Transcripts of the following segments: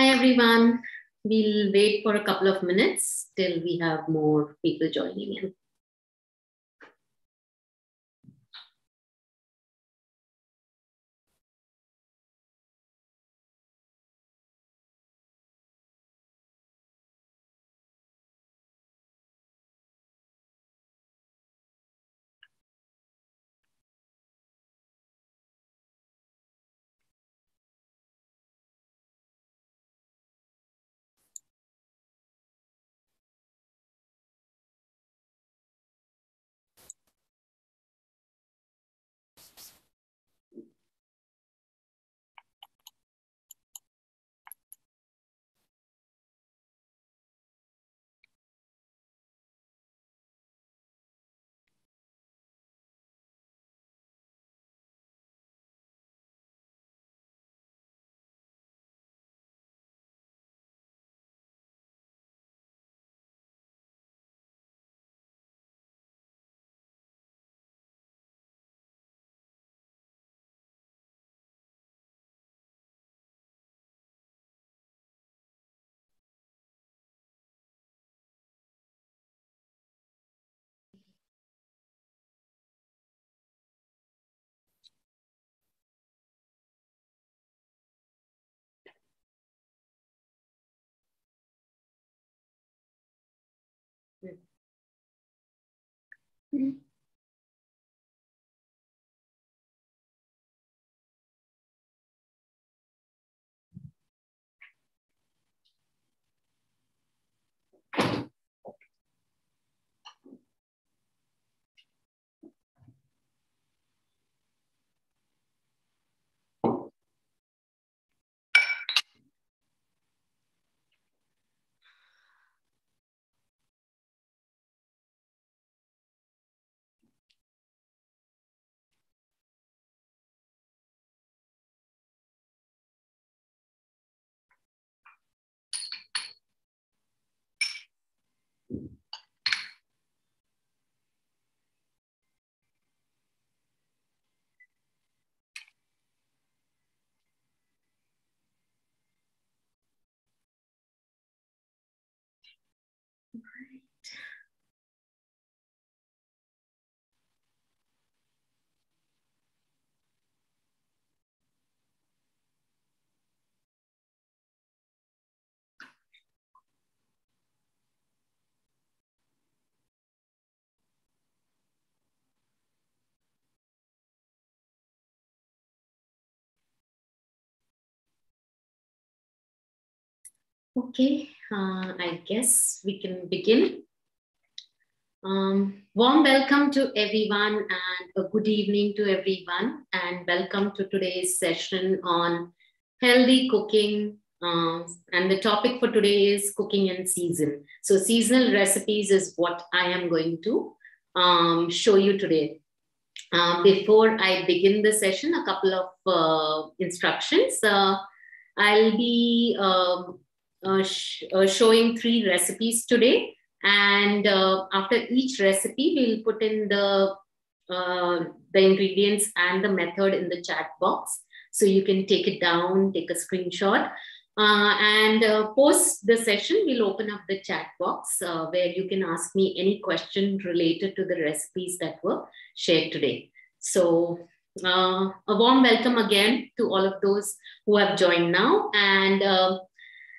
Hi, everyone. We'll wait for a couple of minutes till we have more people joining in. Mm. Okay, uh, I guess we can begin. Um, warm welcome to everyone and a good evening to everyone, and welcome to today's session on healthy cooking. Uh, and the topic for today is cooking in season. So, seasonal recipes is what I am going to um, show you today. Uh, before I begin the session, a couple of uh, instructions. Uh, I'll be um, uh, sh uh, showing three recipes today. And uh, after each recipe, we'll put in the, uh, the ingredients and the method in the chat box. So you can take it down, take a screenshot. Uh, and post the session, we'll open up the chat box where you can ask me any question related to the recipes that were shared today. So a warm welcome again to all of those who have joined now. And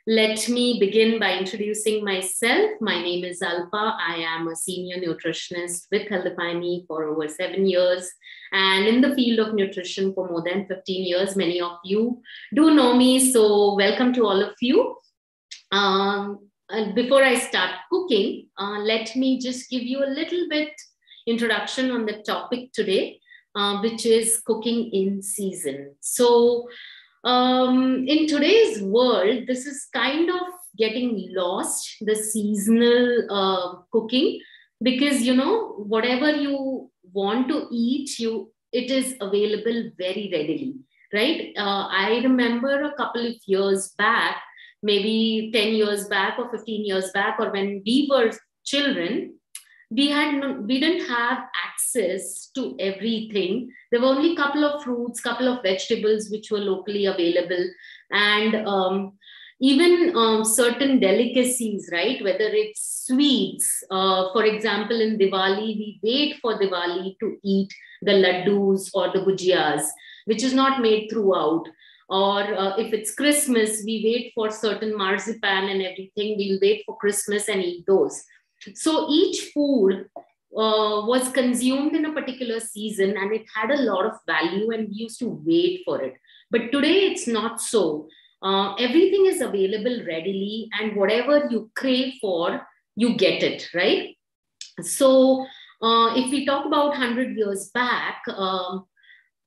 let me begin by introducing myself. My name is Alpa. I am a senior nutritionist with Healthify for over seven years and in the field of nutrition for more than 15 years. Many of you do know me, so welcome to all of you. Um, before I start cooking, uh, let me just give you a little bit introduction on the topic today, uh, which is cooking in season. So um, in today's world, this is kind of getting lost, the seasonal uh, cooking, because you know, whatever you want to eat, you it is available very readily, right? Uh, I remember a couple of years back, maybe 10 years back or 15 years back, or when we were children, we had we didn't have access to everything there were only a couple of fruits couple of vegetables which were locally available and um, even um, certain delicacies, right? Whether it's sweets, uh, for example, in Diwali, we wait for Diwali to eat the laddus or the gujiyas, which is not made throughout. Or uh, if it's Christmas, we wait for certain marzipan and everything. We'll wait for Christmas and eat those. So each food uh, was consumed in a particular season and it had a lot of value and we used to wait for it. But today it's not so. Uh, everything is available readily and whatever you crave for, you get it, right? So uh, if we talk about 100 years back, um,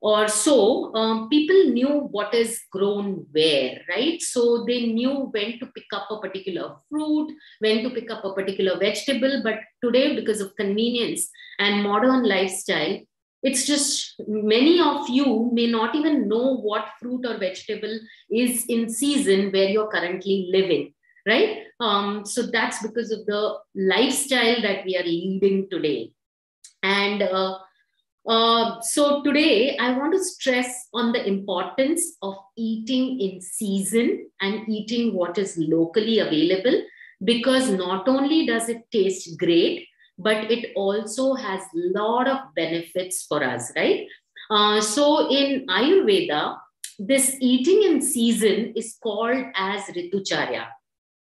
or so, um, people knew what is grown where, right? So they knew when to pick up a particular fruit, when to pick up a particular vegetable. But today, because of convenience and modern lifestyle, it's just many of you may not even know what fruit or vegetable is in season where you're currently living, right? Um, so that's because of the lifestyle that we are leading today. And uh, uh, so today I want to stress on the importance of eating in season and eating what is locally available because not only does it taste great, but it also has a lot of benefits for us, right? Uh, so in Ayurveda, this eating in season is called as Ritucharya.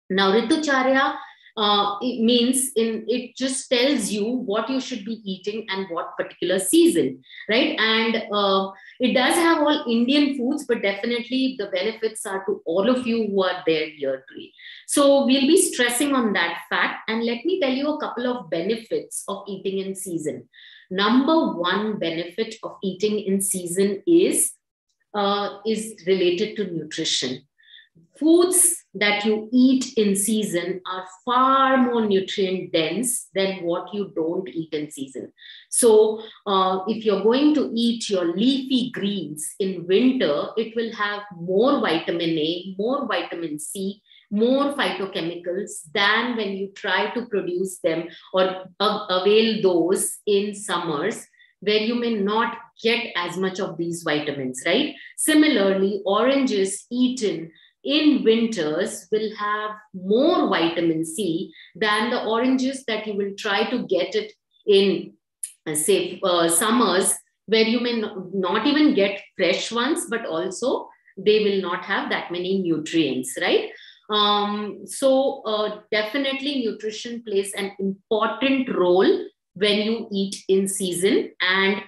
Now, Ritucharya uh, it means in it just tells you what you should be eating and what particular season right? And uh, it does have all indian foods but definitely the benefits are to all of you who are there here today so we'll be stressing on that fact. And let me tell you a couple of benefits of eating in season. Number one benefit of eating in season is uh, is related to nutrition. Foods that you eat in season are far more nutrient dense than what you don't eat in season. So, uh, if you're going to eat your leafy greens in winter, it will have more vitamin A, more vitamin C, more phytochemicals than when you try to produce them or avail those in summers where you may not get as much of these vitamins, right? Similarly, oranges eaten in winters will have more vitamin C than the oranges that you will try to get it in, uh, say, uh, summers, where you may not even get fresh ones, but also they will not have that many nutrients, right? Um, so, uh, definitely, nutrition plays an important role when you eat in season. And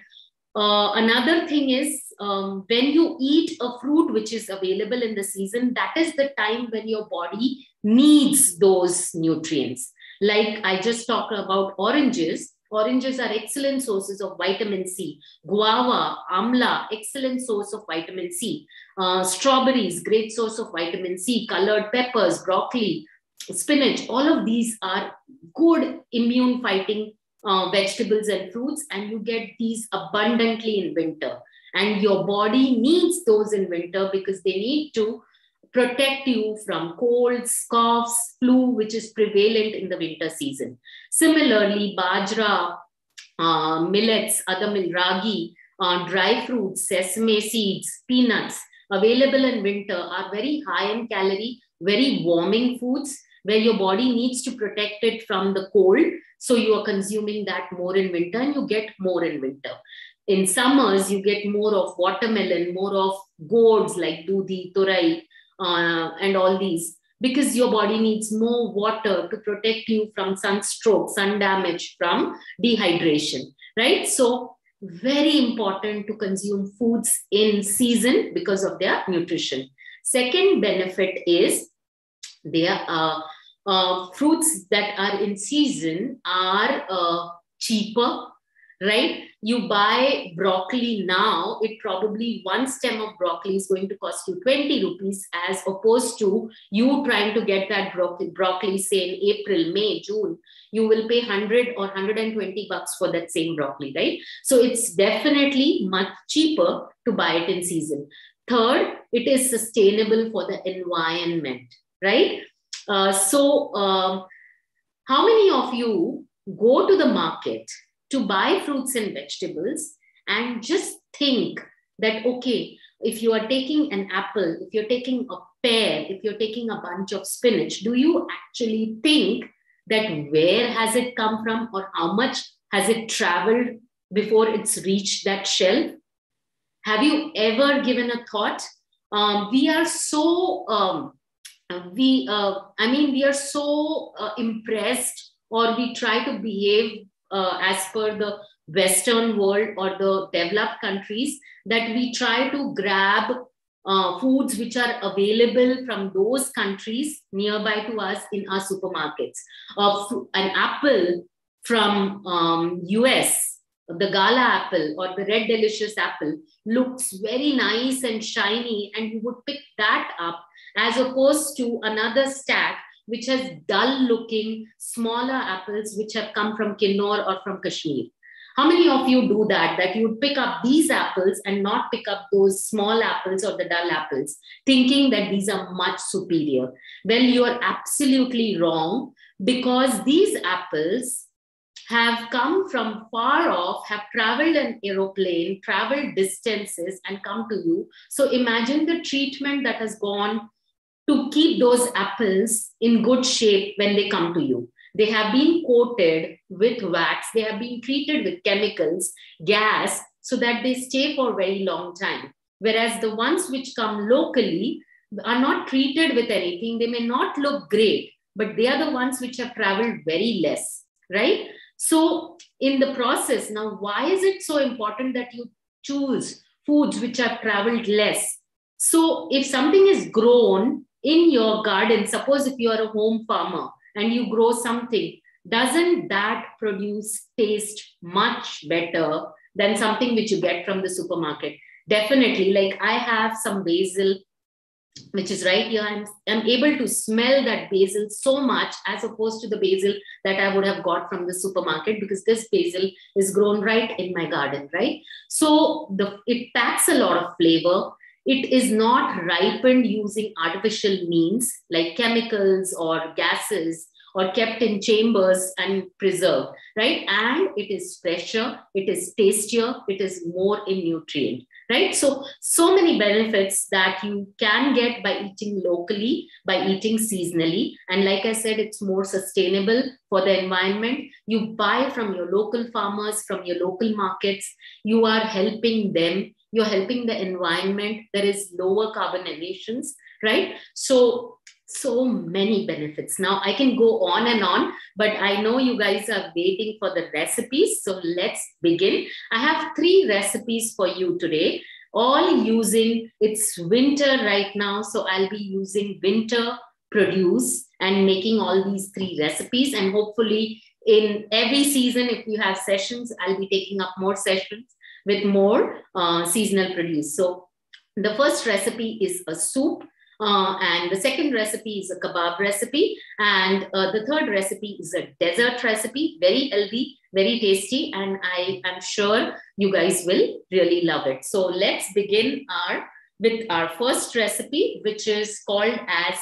uh, another thing is um, when you eat a fruit which is available in the season, that is the time when your body needs those nutrients. Like I just talked about oranges. Oranges are excellent sources of vitamin C. Guava, amla, excellent source of vitamin C. Uh, strawberries, great source of vitamin C. Colored peppers, broccoli, spinach, all of these are good immune fighting uh, vegetables and fruits, and you get these abundantly in winter and your body needs those in winter because they need to protect you from colds, coughs, flu, which is prevalent in the winter season. Similarly, bajra, uh, millets, adamil, ragi, uh, dry fruits, sesame seeds, peanuts, available in winter are very high in calorie, very warming foods where your body needs to protect it from the cold. So you are consuming that more in winter and you get more in winter in summers you get more of watermelon more of gourds like dudi turai uh, and all these. Because your body needs more water to protect you from sunstroke sun damage from dehydration right? So very important to consume foods in season because of their nutrition. Second benefit is there are uh, fruits that are in season are uh, cheaper right? You buy broccoli now, it probably one stem of broccoli is going to cost you 20 rupees as opposed to you trying to get that broccoli, broccoli say in April, May, June, you will pay 100 or 120 bucks for that same broccoli, right? So it's definitely much cheaper to buy it in season. Third, it is sustainable for the environment, right? Uh, so, um, how many of you go to the market to buy fruits and vegetables and just think that, okay, if you are taking an apple, if you're taking a pear, if you're taking a bunch of spinach, do you actually think that where has it come from or how much has it traveled before it's reached that shelf? Have you ever given a thought? Um, we are so, um, we, uh, I mean, we are so uh, impressed or we try to behave uh, as per the Western world or the developed countries that we try to grab uh, foods which are available from those countries nearby to us in our supermarkets. Uh, an apple from um, US, the Gala apple or the red delicious apple looks very nice and shiny and you would pick that up as opposed to another stack which has dull looking smaller apples which have come from Kinnaur or from Kashmir. How many of you do that? That you would pick up these apples and not pick up those small apples or the dull apples, thinking that these are much superior. Well, you are absolutely wrong because these apples have come from far off, have traveled an aeroplane, traveled distances, and come to you. So imagine the treatment that has gone to keep those apples in good shape when they come to you. They have been coated with wax. They have been treated with chemicals, gas, so that they stay for a very long time. Whereas the ones which come locally are not treated with anything. They may not look great, but they are the ones which have traveled very less, right? So in the process, now, why is it so important that you choose foods which have traveled less? So if something is grown in your garden, suppose if you are a home farmer, and you grow something, doesn't that produce taste much better than something which you get from the supermarket? Definitely. Like I have some basil, which is right here. I'm, I'm able to smell that basil so much as opposed to the basil that I would have got from the supermarket because this basil is grown right in my garden, right? So the it packs a lot of flavor it is not ripened using artificial means like chemicals or gases or kept in chambers and preserved, right? And it is fresher, it is tastier, it is more in nutrient, right? So, so many benefits that you can get by eating locally, by eating seasonally. And like I said, it's more sustainable for the environment. You buy from your local farmers, from your local markets, you are helping them you're helping the environment there is lower carbon emissions right so so many benefits now i can go on and on but i know you guys are waiting for the recipes so let's begin i have three recipes for you today all using it's winter right now so i'll be using winter produce and making all these three recipes and hopefully in every season if you have sessions i'll be taking up more sessions with more uh, seasonal produce. So the first recipe is a soup. Uh, and the second recipe is a kebab recipe. And uh, the third recipe is a dessert recipe, very healthy, very tasty. And I am sure you guys will really love it. So let's begin our with our first recipe, which is called as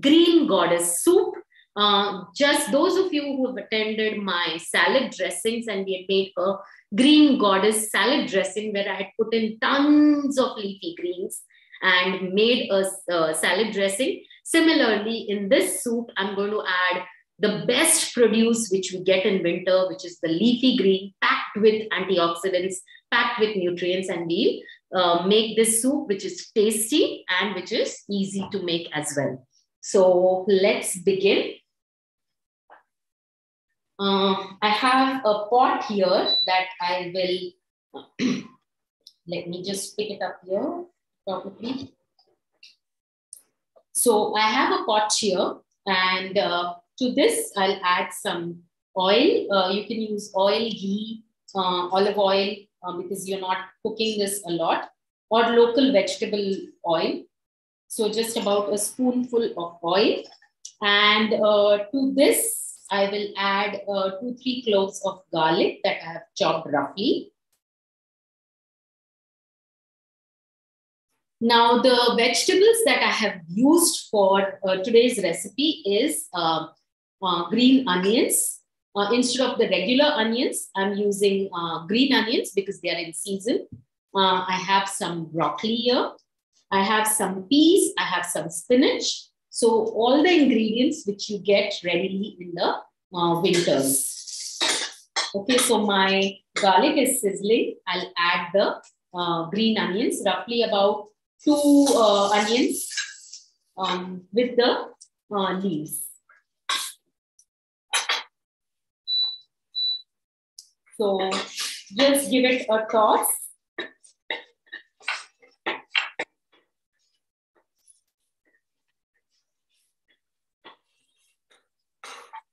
green goddess soup. Uh, just those of you who have attended my salad dressings and we had made a green goddess salad dressing where I had put in tons of leafy greens and made a salad dressing. Similarly, in this soup, I'm going to add the best produce which we get in winter, which is the leafy green packed with antioxidants, packed with nutrients, and we'll uh, make this soup which is tasty and which is easy to make as well. So let's begin. Uh, I have a pot here that I will, let me just pick it up here probably. So I have a pot here and uh, to this I'll add some oil. Uh, you can use oil, ghee, uh, olive oil uh, because you're not cooking this a lot or local vegetable oil. So just about a spoonful of oil. And uh, to this I will add uh, two, three cloves of garlic that I have chopped roughly. Now, the vegetables that I have used for uh, today's recipe is uh, uh green onions. Uh, instead of the regular onions, I'm using uh, green onions because they are in season. I have some broccoli here. I have some peas, I have some spinach. So all the ingredients which you get readily in the uh, winters. Okay, so my garlic is sizzling. I'll add the uh, green onions, roughly about two uh, onions um, with the uh, leaves. So just give it a toss.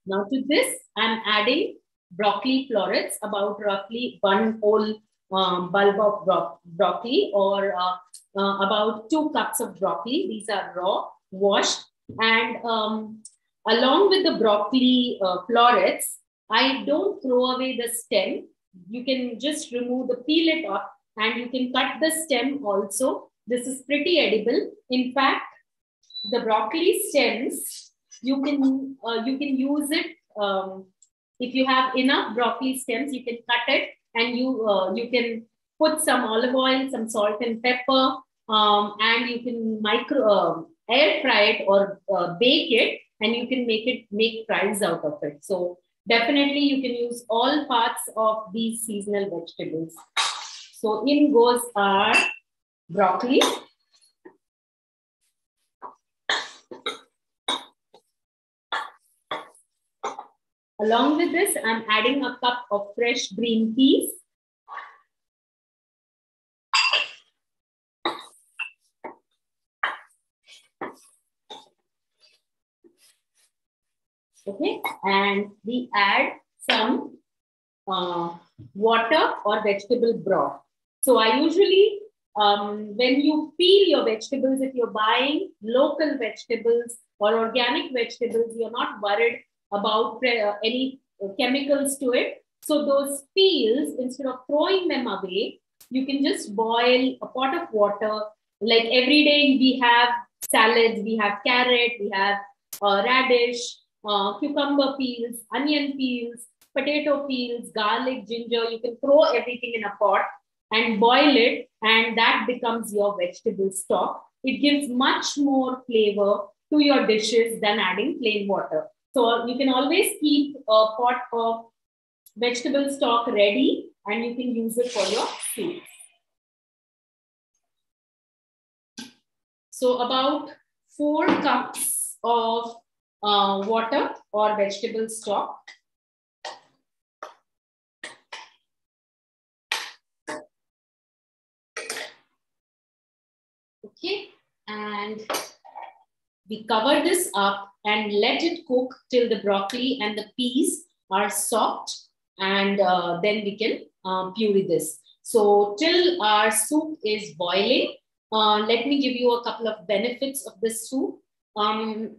Now to this, I'm adding broccoli florets, about roughly one whole um, bulb of bro broccoli or uh, uh, about two cups of broccoli. These are raw, washed. And um, along with the broccoli uh, florets, I don't throw away the stem. You can just remove the peel it off and you can cut the stem also. This is pretty edible. In fact, the broccoli stems, you can, uh, you can use it. Um, if you have enough broccoli stems, you can cut it and you, uh, you can put some olive oil, some salt and pepper, um, and you can micro uh, air fry it or uh, bake it, and you can make it make fries out of it. So definitely you can use all parts of these seasonal vegetables. So in goes our broccoli. Along with this, I'm adding a cup of fresh green peas. Okay, and we add some uh, water or vegetable broth. So I usually, um, when you peel your vegetables, if you're buying local vegetables or organic vegetables, you're not worried about uh, any chemicals to it. So those peels, instead of throwing them away, you can just boil a pot of water. Like every day we have salads, we have carrot, we have uh, radish, uh, cucumber peels, onion peels, potato peels, garlic, ginger. You can throw everything in a pot and boil it, and that becomes your vegetable stock. It gives much more flavor to your dishes than adding plain water. So you can always keep a pot of vegetable stock ready and you can use it for your soup. So about four cups of uh, water or vegetable stock. Okay, and we cover this up and let it cook till the broccoli and the peas are soft and uh, then we can uh, puree this. So till our soup is boiling, uh, let me give you a couple of benefits of this soup. Um,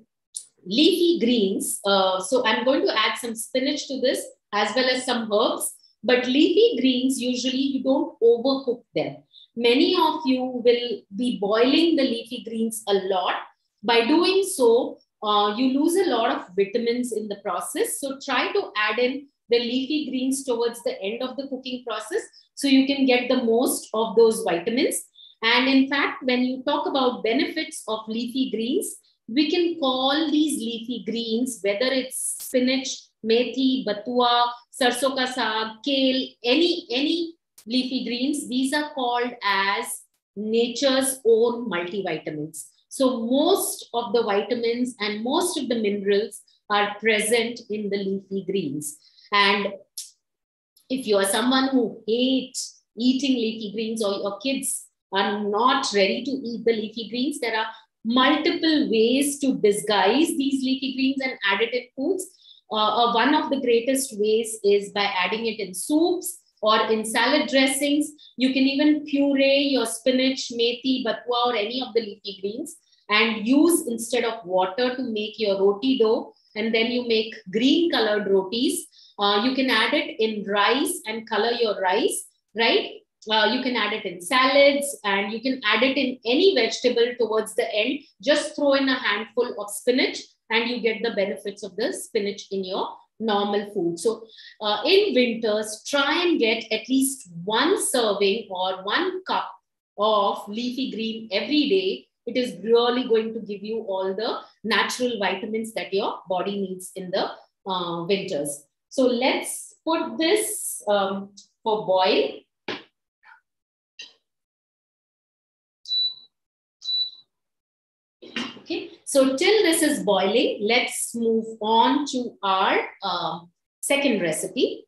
leafy greens. Uh, so I'm going to add some spinach to this as well as some herbs. But leafy greens, usually you don't overcook them. Many of you will be boiling the leafy greens a lot. By doing so, uh, you lose a lot of vitamins in the process. So try to add in the leafy greens towards the end of the cooking process so you can get the most of those vitamins. And in fact, when you talk about benefits of leafy greens, we can call these leafy greens, whether it's spinach, methi, batua, sarso ka saag, kale, any, any leafy greens, these are called as nature's own multivitamins. So most of the vitamins and most of the minerals are present in the leafy greens. And if you are someone who hates eating leafy greens or your kids are not ready to eat the leafy greens, there are multiple ways to disguise these leafy greens and add it in foods. Uh, uh, one of the greatest ways is by adding it in soups or in salad dressings. You can even puree your spinach, methi, batua, or any of the leafy greens and use instead of water to make your roti dough. And then you make green colored rotis. Uh, you can add it in rice and color your rice, right? Uh, you can add it in salads and you can add it in any vegetable towards the end. Just throw in a handful of spinach and you get the benefits of the spinach in your normal food. So uh, in winters, try and get at least one serving or one cup of leafy green every day, it is really going to give you all the natural vitamins that your body needs in the uh, winters. So let's put this um, for boil. Okay, so till this is boiling, let's move on to our uh, second recipe.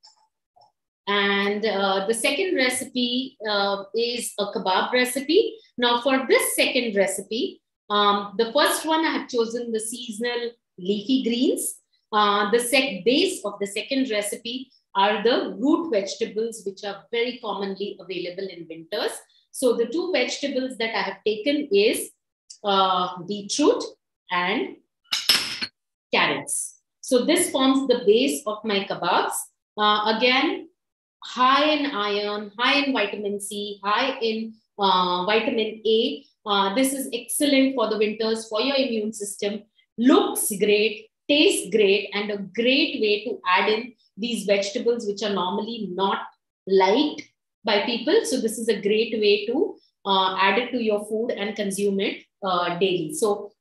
And uh, the second recipe uh, is a kebab recipe. Now for this second recipe, um, the first one I have chosen the seasonal leafy greens. Uh, the sec base of the second recipe are the root vegetables, which are very commonly available in winters. So the two vegetables that I have taken is uh, beetroot and carrots. So this forms the base of my kebabs. Uh, again, high in iron, high in vitamin C, high in uh, vitamin A. Uh, this is excellent for the winters, for your immune system. Looks great, tastes great, and a great way to add in these vegetables, which are normally not liked by people. So this is a great way to uh, add it to your food and consume it uh, daily. So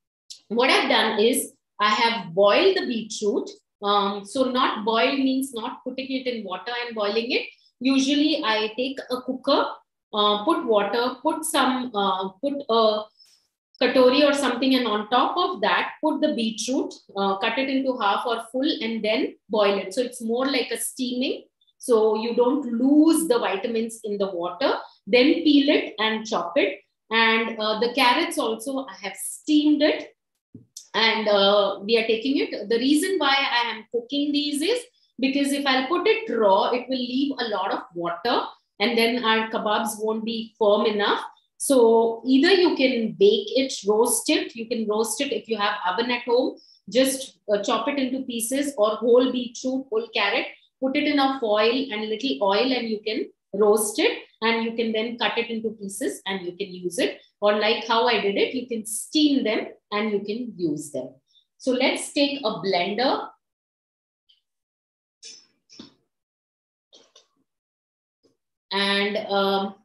what I've done is I have boiled the beetroot. Um, so not boiled means not putting it in water and boiling it. Usually I take a cooker, uh, put water, put some, uh, put a katori or something and on top of that, put the beetroot, uh, cut it into half or full and then boil it. So it's more like a steaming. So you don't lose the vitamins in the water. Then peel it and chop it. And uh, the carrots also, I have steamed it and uh, we are taking it. The reason why I am cooking these is because if I'll put it raw, it will leave a lot of water and then our kebabs won't be firm enough. So either you can bake it, roast it, you can roast it if you have oven at home, just uh, chop it into pieces or whole beetroot, whole carrot, put it in a foil and a little oil and you can roast it and you can then cut it into pieces and you can use it. Or like how I did it, you can steam them and you can use them. So let's take a blender. And um,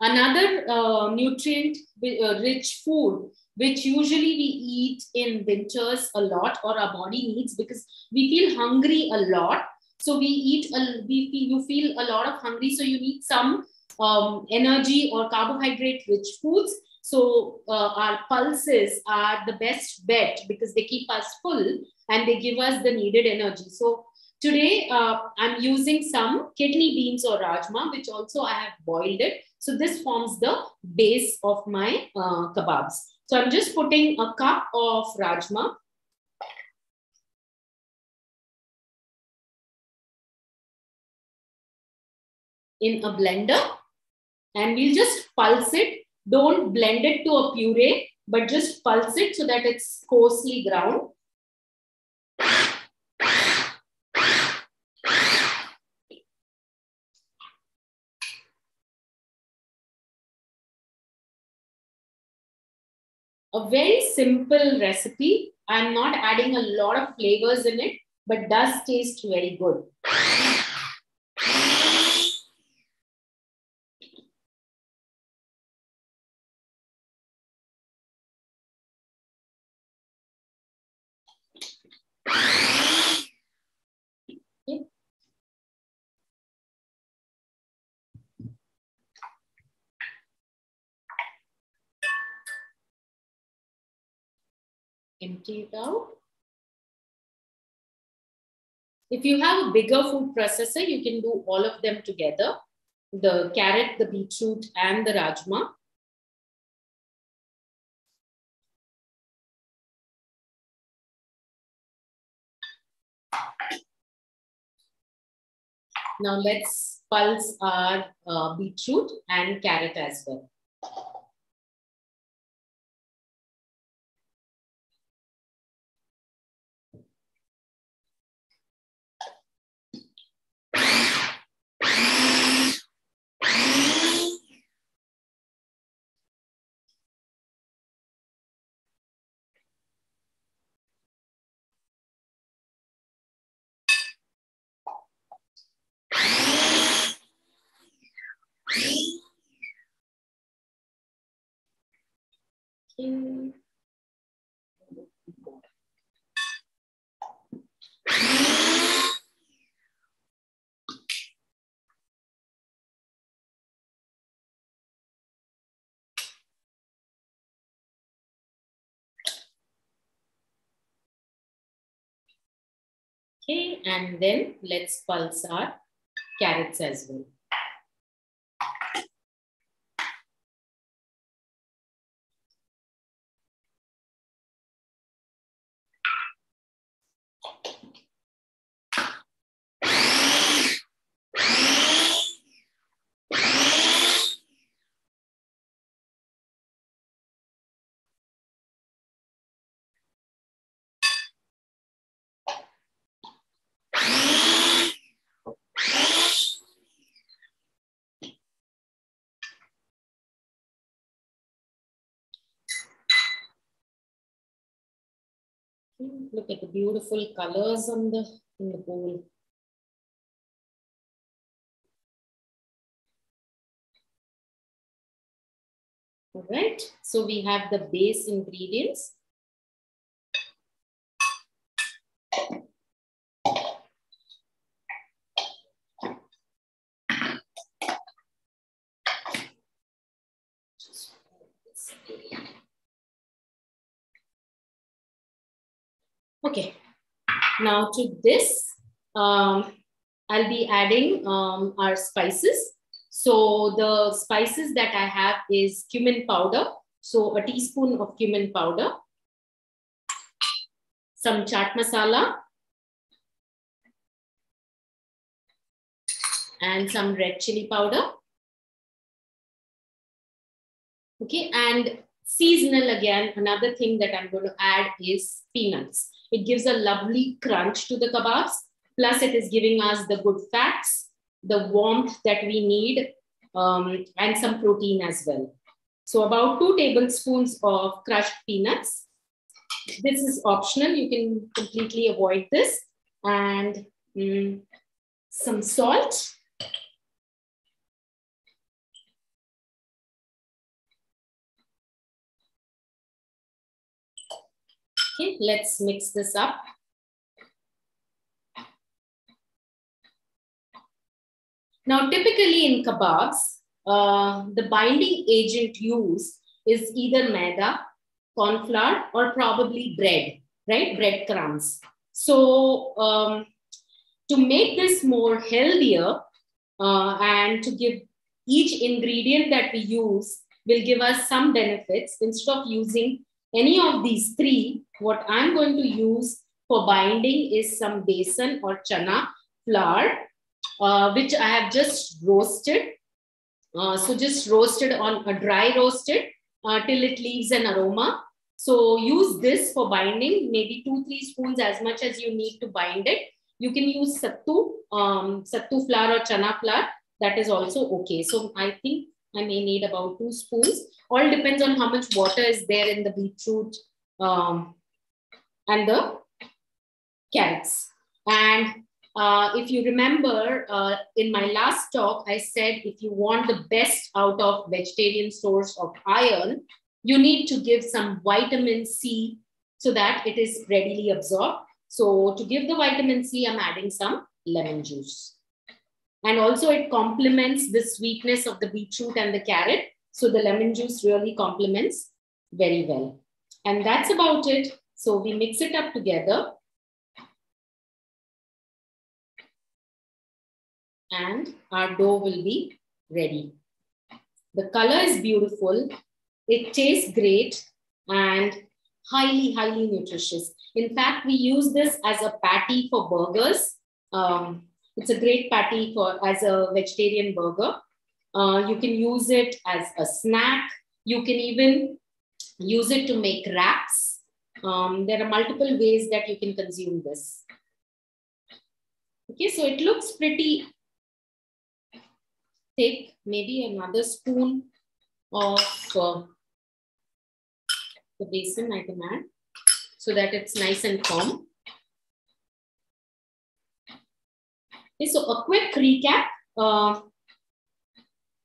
another uh, nutrient uh, rich food which usually we eat in winters a lot or our body needs because we feel hungry a lot so we eat, a, we feel, you feel a lot of hungry. So you need some um, energy or carbohydrate rich foods. So uh, our pulses are the best bet because they keep us full and they give us the needed energy. So today uh, I'm using some kidney beans or rajma, which also I have boiled it. So this forms the base of my uh, kebabs. So I'm just putting a cup of rajma in a blender and we'll just pulse it. Don't blend it to a puree, but just pulse it so that it's coarsely ground. A very simple recipe. I'm not adding a lot of flavors in it, but does taste very good. Empty it out. If you have a bigger food processor, you can do all of them together. The carrot, the beetroot, and the rajma. Now let's pulse our uh, beetroot and carrot as well. Okay, and then let's pulse our carrots as well. Look at the beautiful colors on the in the bowl. All right, so we have the base ingredients. Okay, now to this, um, I'll be adding um, our spices. So the spices that I have is cumin powder. So a teaspoon of cumin powder, some chaat masala, and some red chili powder. Okay, and seasonal again, another thing that I'm going to add is peanuts. It gives a lovely crunch to the kebabs. Plus it is giving us the good fats, the warmth that we need, um, and some protein as well. So about two tablespoons of crushed peanuts. This is optional. You can completely avoid this. And mm, some salt. Okay, let's mix this up. Now, typically in kebabs, uh, the binding agent used is either maida, corn flour, or probably bread, right? Bread crumbs. So um, to make this more healthier uh, and to give each ingredient that we use will give us some benefits instead of using any of these three, what I'm going to use for binding is some besan or chana flour, uh, which I have just roasted. Uh, so just roasted on a dry roasted uh, till it leaves an aroma. So use this for binding, maybe two, three spoons as much as you need to bind it. You can use sattu, um, sattu flour or chana flour. That is also okay. So I think I may need about two spoons. All depends on how much water is there in the beetroot um, and the carrots. And uh, if you remember uh, in my last talk, I said if you want the best out of vegetarian source of iron, you need to give some vitamin C so that it is readily absorbed. So to give the vitamin C, I'm adding some lemon juice. And also it complements the sweetness of the beetroot and the carrot. So the lemon juice really complements very well. And that's about it. So we mix it up together. And our dough will be ready. The color is beautiful. It tastes great and highly, highly nutritious. In fact, we use this as a patty for burgers. Um, it's a great patty for as a vegetarian burger. Uh, you can use it as a snack. You can even use it to make wraps. Um, there are multiple ways that you can consume this. Okay, so it looks pretty thick. Maybe another spoon of uh, the besan I can add so that it's nice and firm. Okay, so a quick recap. Uh,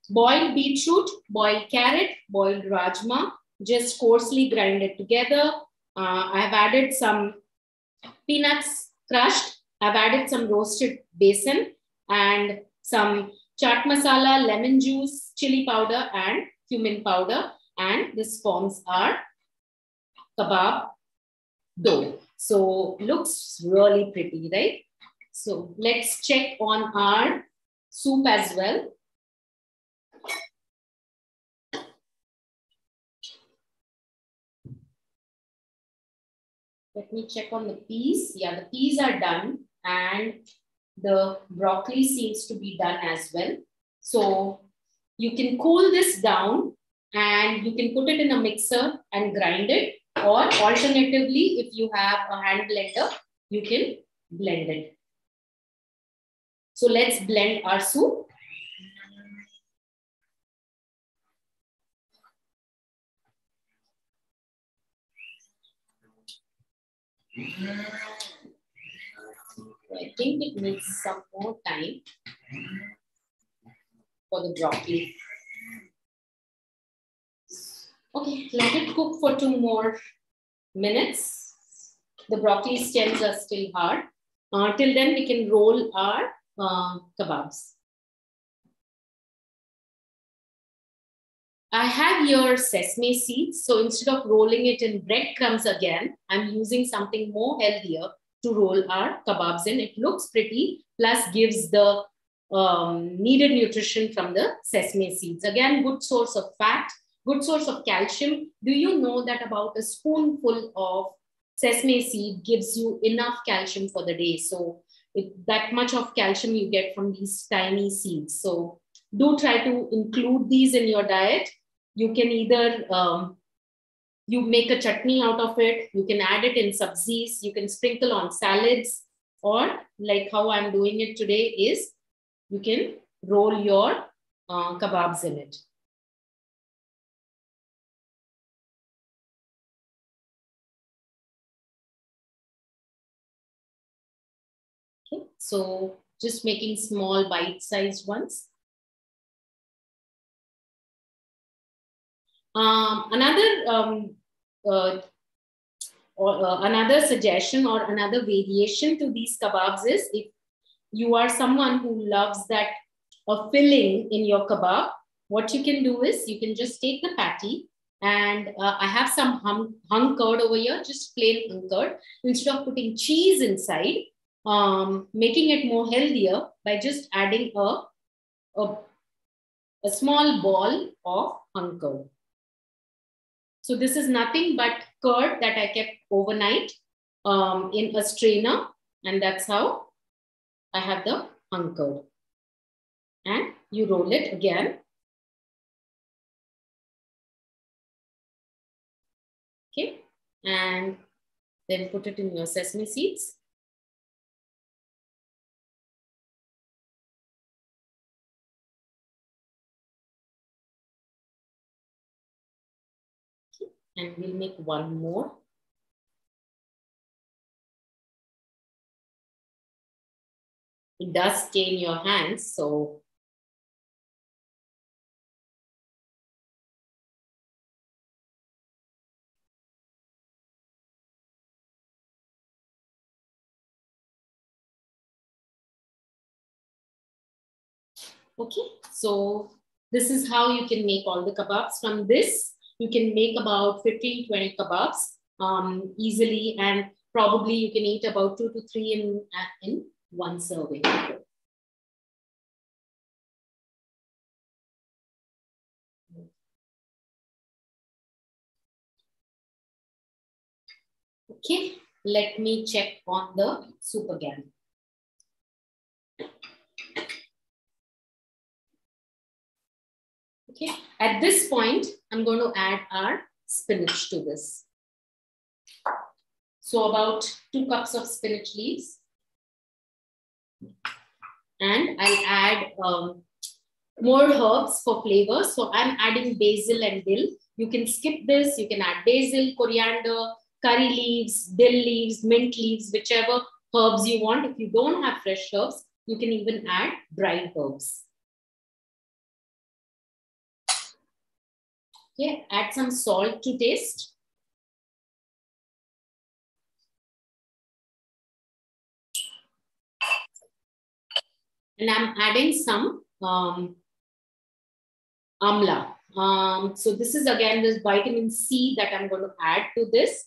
boiled beetroot, boiled carrot, boiled rajma, just coarsely grind it together. Uh, I've added some peanuts crushed. I've added some roasted besan and some chaat masala, lemon juice, chili powder, and cumin powder. And this forms our kebab dough. So looks really pretty, right? So let's check on our soup as well. Let me check on the peas. Yeah, the peas are done and the broccoli seems to be done as well. So you can cool this down and you can put it in a mixer and grind it. Or alternatively, if you have a hand blender, you can blend it. So let's blend our soup. I think it needs some more time for the broccoli. Okay, let it cook for two more minutes. The broccoli stems are still hard. Uh, till then, we can roll our uh, kebabs. I have your sesame seeds. So instead of rolling it in breadcrumbs again, I'm using something more healthier to roll our kebabs in. It looks pretty, plus gives the um, needed nutrition from the sesame seeds. Again, good source of fat, good source of calcium. Do you know that about a spoonful of sesame seed gives you enough calcium for the day? So it, that much of calcium you get from these tiny seeds. So do try to include these in your diet you can either um, you make a chutney out of it you can add it in sabzis you can sprinkle on salads or like how i'm doing it today is you can roll your uh, kebabs in it. Okay so just making small bite-sized ones Um, another um, uh, or uh, another suggestion or another variation to these kebabs is if you are someone who loves that a filling in your kebab, what you can do is you can just take the patty and uh, I have some hum, hung curd over here, just plain hung curd. Instead of putting cheese inside, um, making it more healthier by just adding a, a, a small ball of hung curd. So this is nothing but curd that I kept overnight um, in a strainer. And that's how I have the hung curd. And you roll it again. Okay. And then put it in your sesame seeds. And we'll make one more. It does stain your hands, so Okay, so this is how you can make all the kebabs from this you can make about 15, 20 kebabs um, easily, and probably you can eat about two to three in, in one serving. Okay, let me check on the soup again. Okay, at this point, I'm going to add our spinach to this. So about two cups of spinach leaves. And I'll add um, more herbs for flavor. So I'm adding basil and dill. You can skip this. You can add basil, coriander, curry leaves, dill leaves, mint leaves, whichever herbs you want. If you don't have fresh herbs, you can even add dried herbs. Okay, add some salt to taste. And I'm adding some um, amla. Um, so this is again this vitamin C that I'm going to add to this.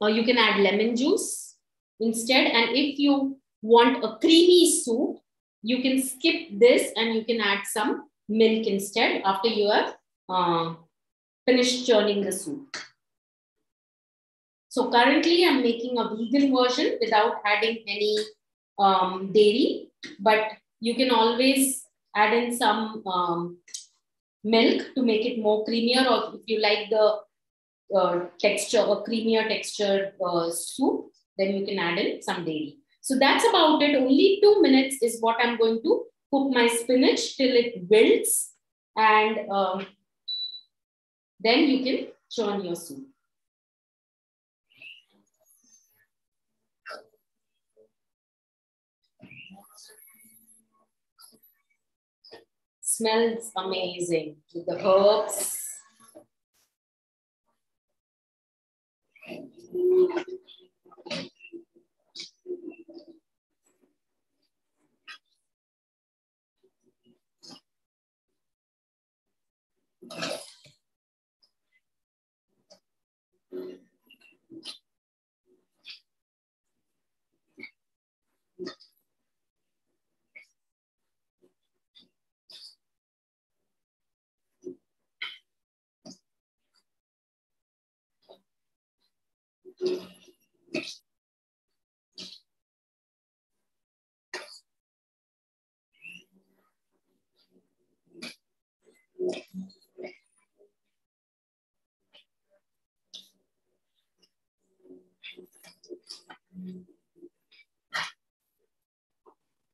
Or you can add lemon juice instead. And if you want a creamy soup, you can skip this and you can add some milk instead after you have uh, finished churning the soup. So currently I'm making a vegan version without adding any um, dairy, but you can always add in some um, milk to make it more creamier or if you like the uh, texture or creamier texture uh, soup, then you can add in some dairy. So that's about it. Only two minutes is what I'm going to cook my spinach till it wilts and um, then you can churn your soup. Smells amazing with the herbs.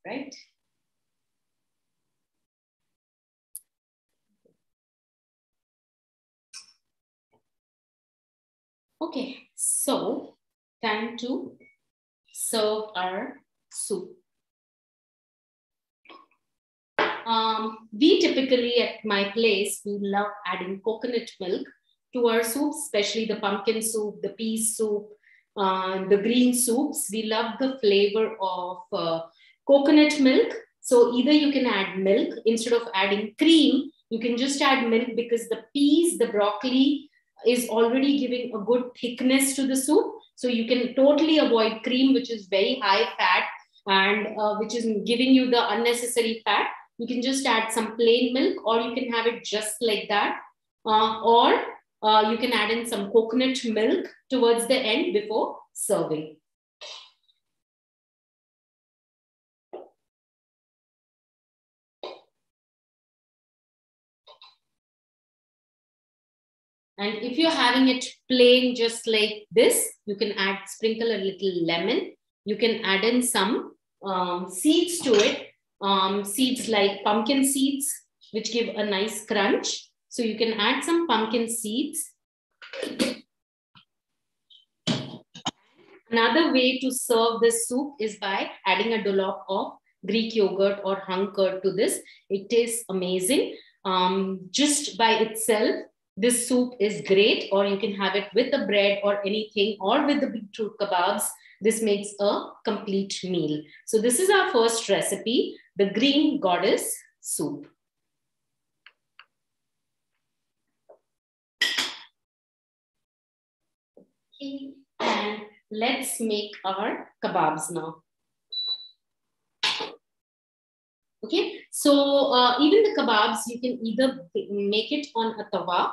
Right? Okay, so time to serve our soup. Um, we typically at my place, we love adding coconut milk to our soups, especially the pumpkin soup, the pea soup, uh, the green soups. We love the flavor of uh, coconut milk. So either you can add milk instead of adding cream, you can just add milk because the peas, the broccoli is already giving a good thickness to the soup. So you can totally avoid cream, which is very high fat and uh, which is giving you the unnecessary fat. You can just add some plain milk or you can have it just like that. Uh, or uh, you can add in some coconut milk towards the end before serving. And if you're having it plain just like this, you can add, sprinkle a little lemon. You can add in some um, seeds to it. Um, seeds like pumpkin seeds, which give a nice crunch. So you can add some pumpkin seeds. Another way to serve this soup is by adding a dollop of Greek yogurt or hung curd to this. It tastes amazing. Um, just by itself, this soup is great, or you can have it with the bread or anything, or with the beetroot kebabs. This makes a complete meal. So this is our first recipe, the green goddess soup. Okay, and let's make our kebabs now. Okay, so uh, even the kebabs, you can either make it on a tawa.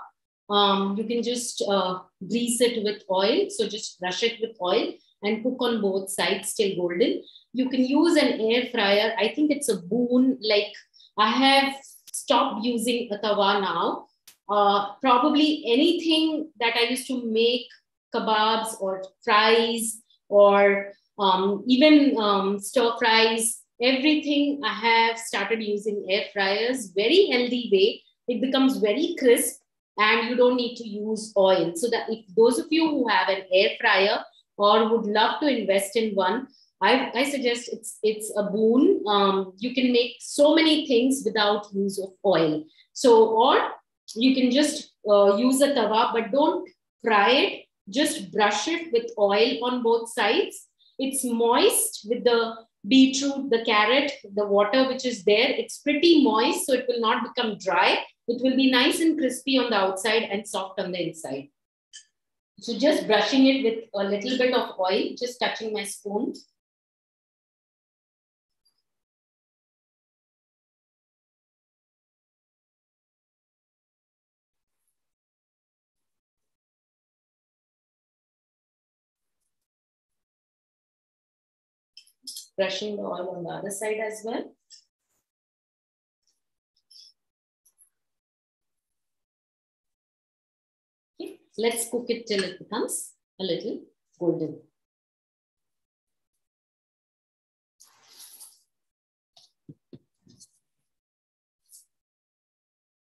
Um, you can just uh, grease it with oil. So just brush it with oil and cook on both sides till golden. You can use an air fryer. I think it's a boon. Like I have stopped using a tawa now. Uh, probably anything that I used to make kebabs or fries or um, even um, stir fries, everything I have started using air fryers, very healthy way. It becomes very crisp and you don't need to use oil. So that if those of you who have an air fryer or would love to invest in one, I, I suggest it's it's a boon. Um, you can make so many things without use of oil. So or you can just uh, use a tawa, but don't fry it. Just brush it with oil on both sides. It's moist with the beetroot, the carrot, the water which is there. It's pretty moist, so it will not become dry. It will be nice and crispy on the outside and soft on the inside. So just brushing it with a little bit of oil, just touching my spoon. Brushing the oil on the other side as well. Okay, let's cook it till it becomes a little golden.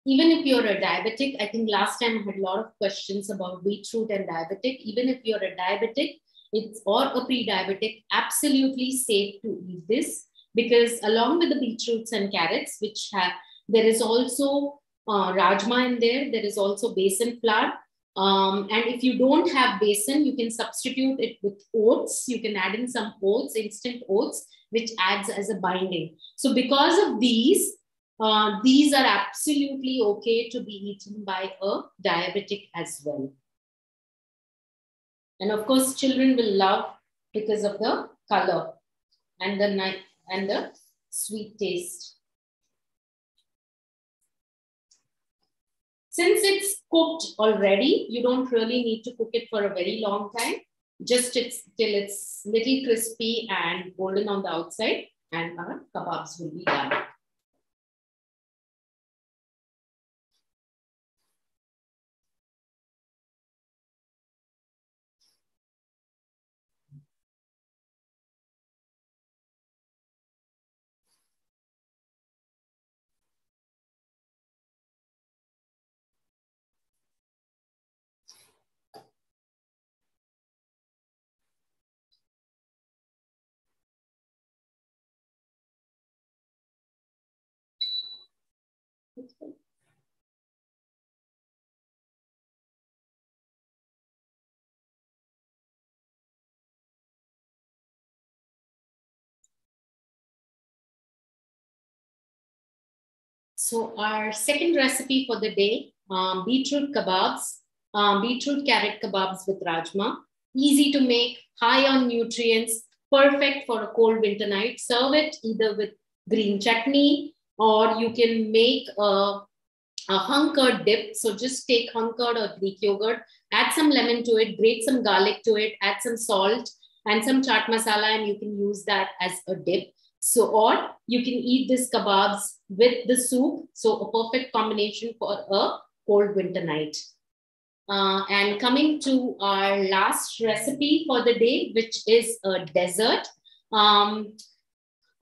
Even if you're a diabetic, I think last time I had a lot of questions about beetroot and diabetic. Even if you're a diabetic, it's or a pre-diabetic, absolutely safe to eat this because along with the beetroots and carrots, which have there is also uh, rajma in there, there is also besan flour. Um, and if you don't have besan, you can substitute it with oats. You can add in some oats, instant oats, which adds as a binding. So because of these, uh, these are absolutely okay to be eaten by a diabetic as well. And of course, children will love because of the color and the and the sweet taste. Since it's cooked already, you don't really need to cook it for a very long time. Just it's, till it's little crispy and golden on the outside and our kebabs will be done. So our second recipe for the day, um, beetroot kebabs, um, beetroot carrot kebabs with rajma. Easy to make, high on nutrients, perfect for a cold winter night. Serve it either with green chutney or you can make a, a hung dip. So just take hung or Greek yogurt, add some lemon to it, grate some garlic to it, add some salt and some chaat masala, and you can use that as a dip. So, or you can eat this kebabs with the soup. So, a perfect combination for a cold winter night. Uh, and coming to our last recipe for the day, which is a dessert. Um,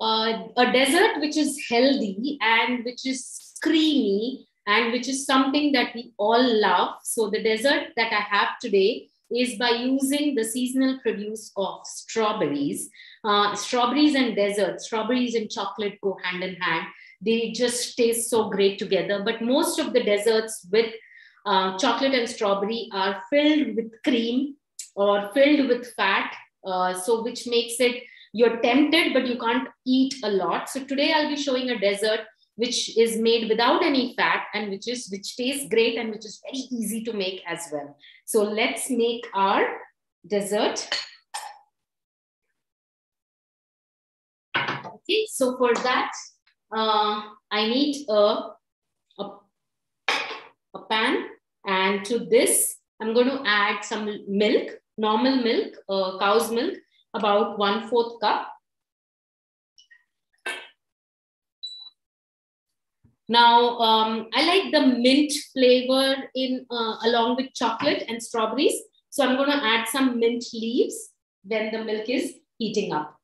uh, a dessert which is healthy and which is creamy and which is something that we all love. So the dessert that I have today is by using the seasonal produce of strawberries. Uh, strawberries and dessert, strawberries and chocolate go hand in hand. They just taste so great together. But most of the desserts with uh, chocolate and strawberry are filled with cream or filled with fat. Uh, so which makes it you're tempted, but you can't eat a lot. So today I'll be showing a dessert which is made without any fat and which is which tastes great and which is very easy to make as well. So let's make our dessert. Okay, so for that, uh, I need a, a, a pan and to this, I'm going to add some milk, normal milk, uh, cow's milk, about one fourth cup. Now, um, I like the mint flavor in uh, along with chocolate and strawberries. So I'm going to add some mint leaves when the milk is heating up.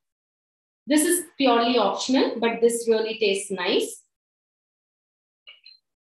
This is purely optional, but this really tastes nice.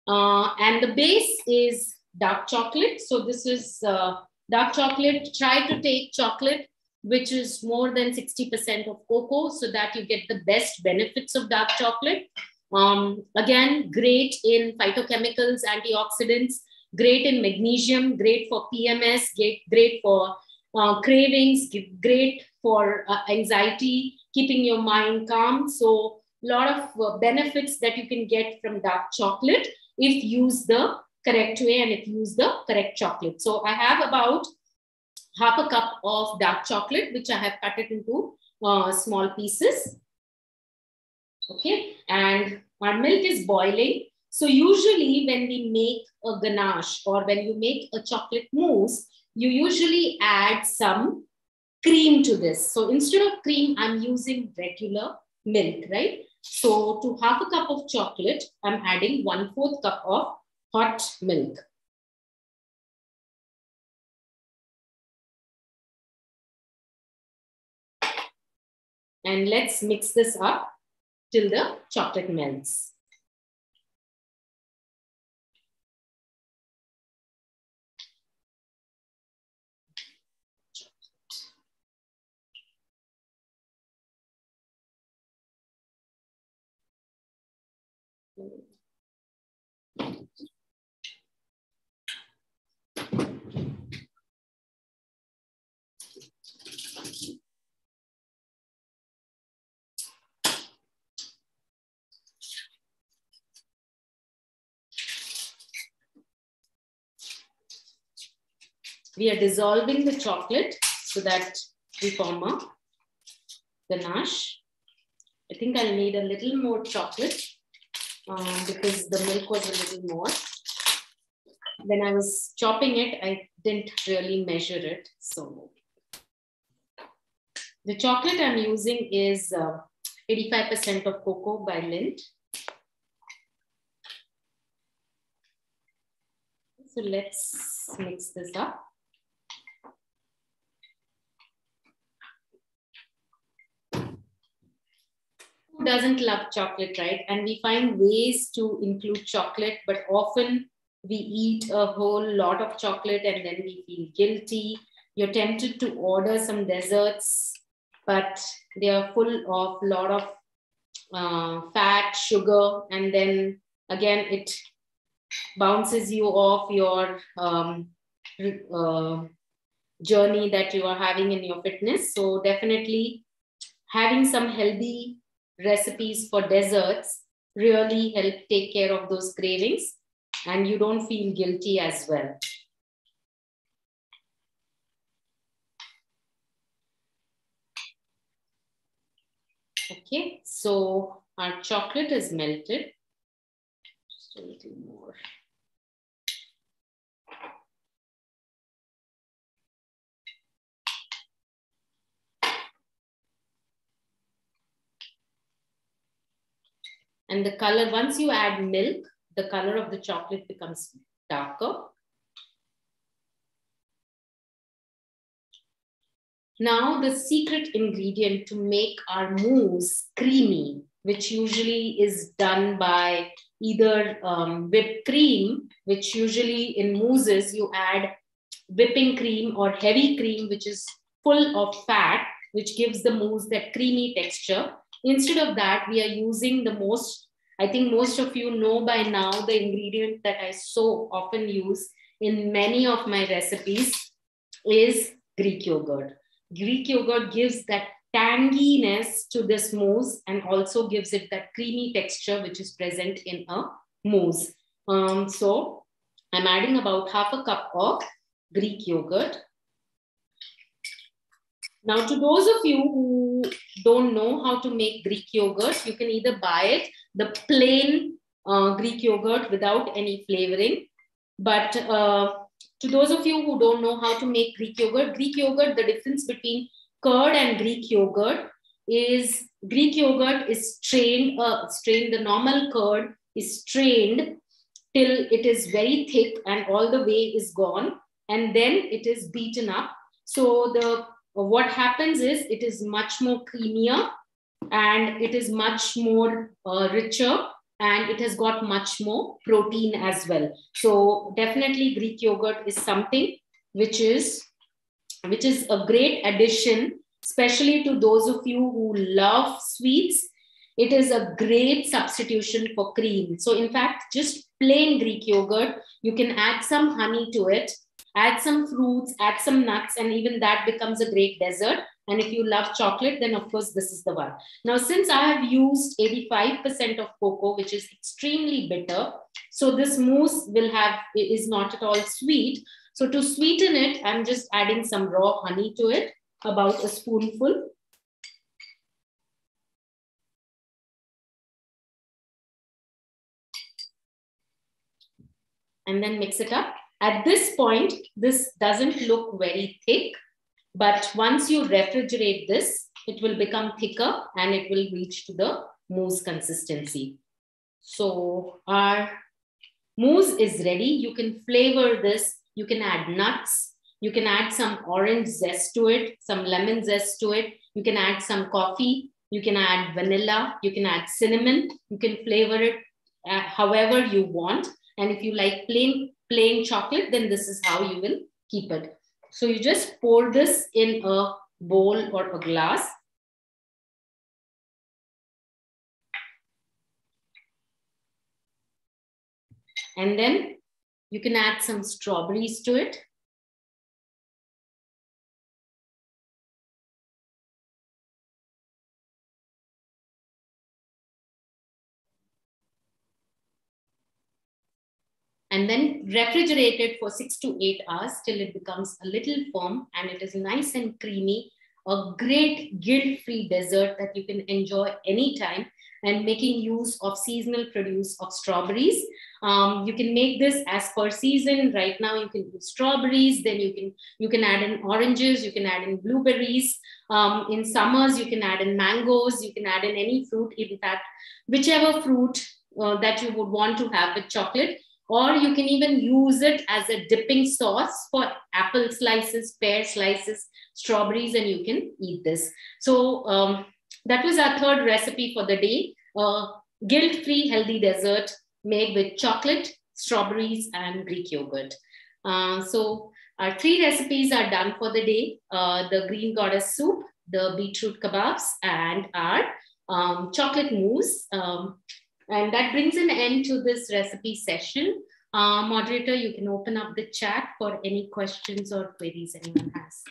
Uh, and the base is dark chocolate. So this is uh, dark chocolate. Try to take chocolate which is more than 60% of cocoa so that you get the best benefits of dark chocolate. Um, again, great in phytochemicals, antioxidants. great in magnesium, great for PMS, great, for uh, cravings, great for uh, anxiety, keeping your mind calm. So a lot of uh, benefits that you can get from dark chocolate if used the correct way and if use the correct chocolate. So I have about half a cup of dark chocolate, which I have cut it into uh, small pieces. Okay, and our milk is boiling. So usually when we make a ganache or when you make a chocolate mousse, you usually add some cream to this. So instead of cream, I'm using regular milk, right? So to half a cup of chocolate, I'm adding one fourth cup of hot milk. And let's mix this up till the chocolate melts. We are dissolving the chocolate so that we form a ganache. I think I'll need a little more chocolate um, because the milk was a little more. When I was chopping it, I didn't really measure it. So the chocolate I'm using is 85% uh, of cocoa by Lindt. So let's mix this up. Doesn't love chocolate, right? And we find ways to include chocolate, but often we eat a whole lot of chocolate and then we feel guilty. You're tempted to order some desserts, but they are full of a lot of uh, fat, sugar, and then again, it bounces you off your um, uh, journey that you are having in your fitness. So, definitely having some healthy recipes for desserts really help take care of those cravings and you don't feel guilty as well. Okay, so our chocolate is melted. Just a little more. And the color, once you add milk, the color of the chocolate becomes darker. Now the secret ingredient to make our mousse creamy, which usually is done by either um, whipped cream, which usually in mousses you add whipping cream or heavy cream, which is full of fat, which gives the mousse that creamy texture. Instead of that, we are using the most, I think most of you know by now the ingredient that I so often use in many of my recipes is Greek yogurt. Greek yogurt gives that tanginess to this mousse and also gives it that creamy texture which is present in a mousse. Um, so I'm adding about half a cup of Greek yogurt. Now, to those of you who don't know how to make Greek yogurt, you can either buy it, the plain uh, Greek yogurt without any flavoring. But uh, to those of you who don't know how to make Greek yogurt, Greek yogurt, the difference between curd and Greek yogurt is Greek yogurt is strained, uh, strained, the normal curd is strained till it is very thick and all the whey is gone. And then it is beaten up. So the what happens is it is much more creamier and it is much more uh, richer and it has got much more protein as well so definitely greek yogurt is something which is which is a great addition especially to those of you who love sweets it is a great substitution for cream so in fact just plain Greek yogurt. You can add some honey to it, add some fruits, add some nuts, and even that becomes a great dessert. And if you love chocolate, then of course this is the one. Now, since I have used 85% of cocoa, which is extremely bitter, so this mousse will have, is not at all sweet. So to sweeten it, I'm just adding some raw honey to it, about a spoonful. And then mix it up. At this point, this doesn't look very thick. But once you refrigerate this, it will become thicker and it will reach to the mousse consistency. So our mousse is ready. You can flavor this. You can add nuts. You can add some orange zest to it, some lemon zest to it. You can add some coffee. You can add vanilla. You can add cinnamon. You can flavor it uh, however you want. And if you like plain, plain chocolate, then this is how you will keep it. So you just pour this in a bowl or a glass. And then you can add some strawberries to it. And then refrigerate it for six to eight hours till it becomes a little firm and it is nice and creamy. A great guilt-free dessert that you can enjoy anytime and making use of seasonal produce of strawberries. Um, you can make this as per season. Right now, you can do strawberries. Then you can you can add in oranges. You can add in blueberries. Um, in summers, you can add in mangoes. You can add in any fruit. In fact, whichever fruit uh, that you would want to have with chocolate, or you can even use it as a dipping sauce for apple slices, pear slices, strawberries, and you can eat this. So um, that was our third recipe for the day. Uh, guilt-free healthy dessert made with chocolate, strawberries, and Greek yogurt. Uh, so our three recipes are done for the day. Uh, the green goddess soup, the beetroot kebabs, and our um, chocolate mousse. Um, and that brings an end to this recipe session. Uh, moderator, you can open up the chat for any questions or queries anyone has.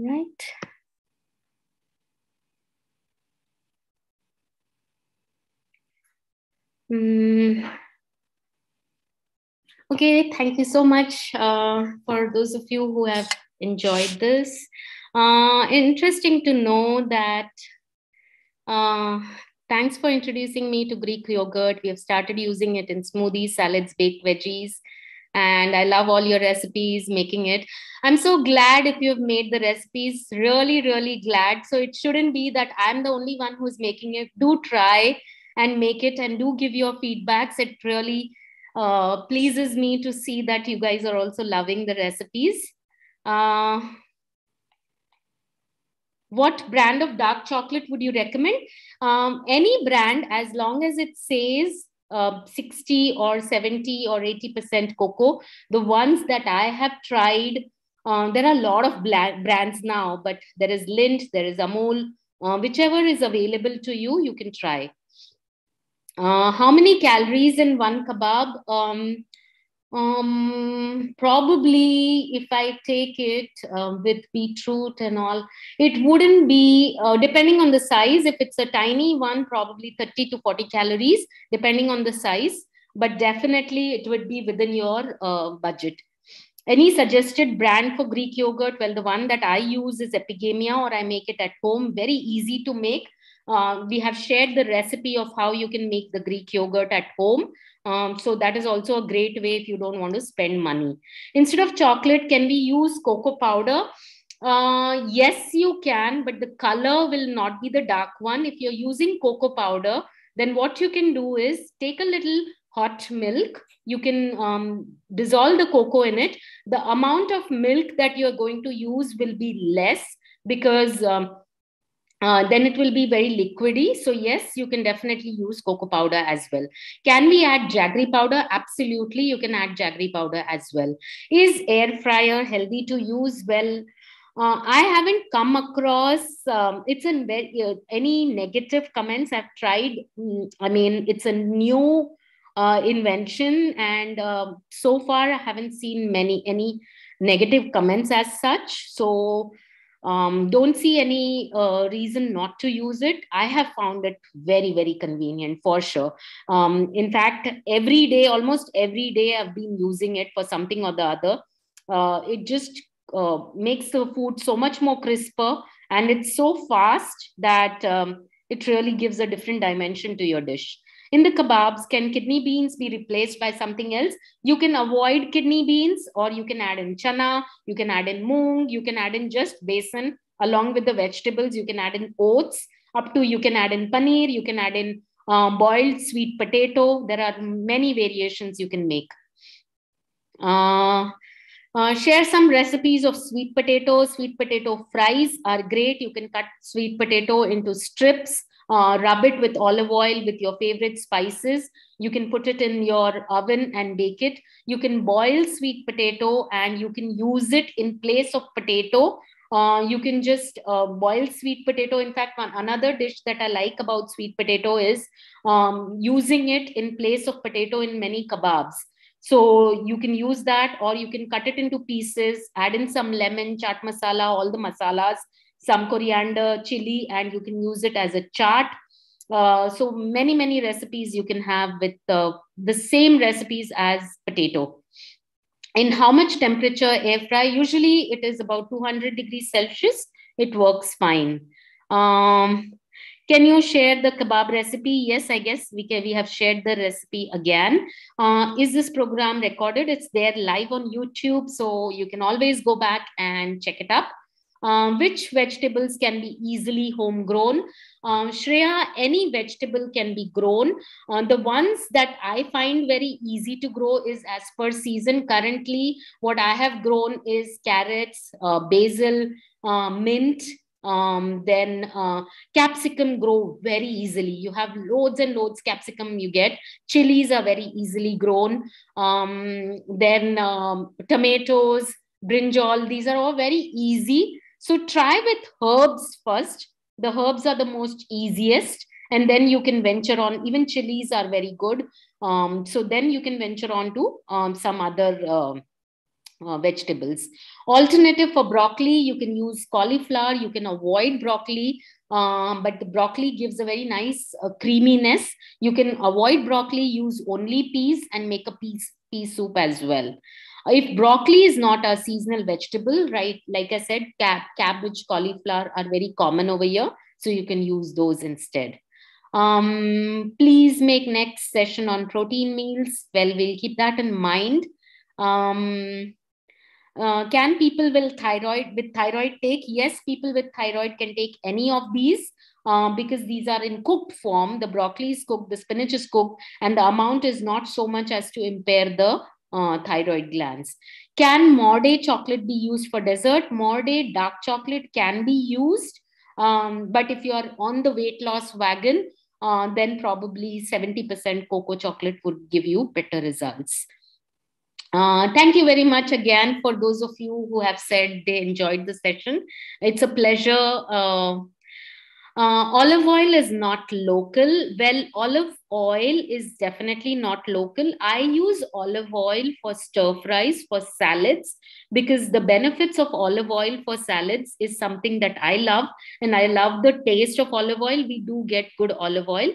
Right. Mm. Okay, thank you so much uh, for those of you who have enjoyed this. Uh, interesting to know that. Uh, thanks for introducing me to Greek yogurt. We have started using it in smoothies, salads, baked veggies, and I love all your recipes, making it. I'm so glad if you've made the recipes, really, really glad. So it shouldn't be that I'm the only one who's making it. Do try and make it and do give your feedbacks. It really uh, pleases me to see that you guys are also loving the recipes. Uh, what brand of dark chocolate would you recommend? Um, any brand, as long as it says uh, 60 or 70 or 80% cocoa. The ones that I have tried, uh, there are a lot of brands now, but there is Lindt, there is Amul, uh, whichever is available to you, you can try. Uh, how many calories in one kebab? Um, um probably if i take it uh, with beetroot and all it wouldn't be uh, depending on the size if it's a tiny one probably 30 to 40 calories depending on the size but definitely it would be within your uh, budget. Any suggested brand for greek yogurt? Well the one that i use is epigamia or i make it at home very easy to make uh, we have shared the recipe of how you can make the greek yogurt at home um, so that is also a great way if you don't want to spend money. Instead of chocolate, can we use cocoa powder? Uh, yes, you can, but the color will not be the dark one. If you're using cocoa powder, then what you can do is take a little hot milk. You can um, dissolve the cocoa in it. The amount of milk that you're going to use will be less because um, uh, then it will be very liquidy. So yes, you can definitely use cocoa powder as well. Can we add jaggery powder? Absolutely, you can add jaggery powder as well. Is air fryer healthy to use? Well, uh, I haven't come across um, it's uh, any negative comments. I've tried. Mm, I mean, it's a new uh, invention, and um, so far I haven't seen many any negative comments as such. So um, don't see any uh, reason not to use it. I have found it very very convenient for sure. Um, in fact every day almost every day i've been using it for something or the other. Uh, it just uh, makes the food so much more crisper and it's so fast that um, it really gives a different dimension to your dish in the kebabs, can kidney beans be replaced by something else? You can avoid kidney beans or you can add in chana, you can add in moong, you can add in just besan along with the vegetables. You can add in oats up to you can add in paneer, you can add in um, boiled sweet potato. There are many variations you can make. Uh, uh, share some recipes of sweet potato. Sweet potato fries are great. You can cut sweet potato into strips uh, rub it with olive oil with your favorite spices. You can put it in your oven and bake it. You can boil sweet potato and you can use it in place of potato. Uh, you can just uh, boil sweet potato. In fact, one, another dish that I like about sweet potato is um, using it in place of potato in many kebabs. So you can use that or you can cut it into pieces, add in some lemon, chaat masala, all the masalas, some coriander, chili, and you can use it as a chaat. Uh, so many, many recipes you can have with uh, the same recipes as potato. In how much temperature air fry? Usually it is about 200 degrees Celsius. It works fine. Um, can you share the kebab recipe? Yes, I guess we can. We have shared the recipe again. Uh, is this program recorded? It's there live on YouTube, so you can always go back and check it up. Um, which vegetables can be easily homegrown? Um, Shreya, any vegetable can be grown. Uh, the ones that I find very easy to grow is as per season. Currently, what I have grown is carrots, uh, basil, uh, mint, um, then uh, capsicum grow very easily you have loads and loads capsicum you get chilies are very easily grown um, then um, tomatoes brinjal these are all very easy so try with herbs first. The herbs are the most easiest. And then you can venture on, even chilies are very good. Um, so then you can venture on to um, some other uh, uh, vegetables. Alternative for broccoli, you can use cauliflower. You can avoid broccoli, um, but the broccoli gives a very nice uh, creaminess. You can avoid broccoli, use only peas and make a pea, pea soup as well if broccoli is not a seasonal vegetable right like i said cab- cabbage cauliflower are very common over here so you can use those instead. Um, please make next session on protein meals. Well we'll keep that in mind. Um, uh, can people with thyroid with thyroid take? Yes people with thyroid can take any of these uh, because these are in cooked form. The broccoli is cooked the spinach is cooked and the amount is not so much as to impair the uh, thyroid glands. Can Morde chocolate be used for dessert? Morde dark chocolate can be used, um, but if you are on the weight loss wagon, uh, then probably 70% cocoa chocolate would give you better results. Uh, thank you very much again for those of you who have said they enjoyed the session. It's a pleasure uh, olive oil is not local. Well, olive oil is definitely not local. I use olive oil for stir fries, for salads, because the benefits of olive oil for salads is something that I love. And I love the taste of olive oil. We do get good olive oil.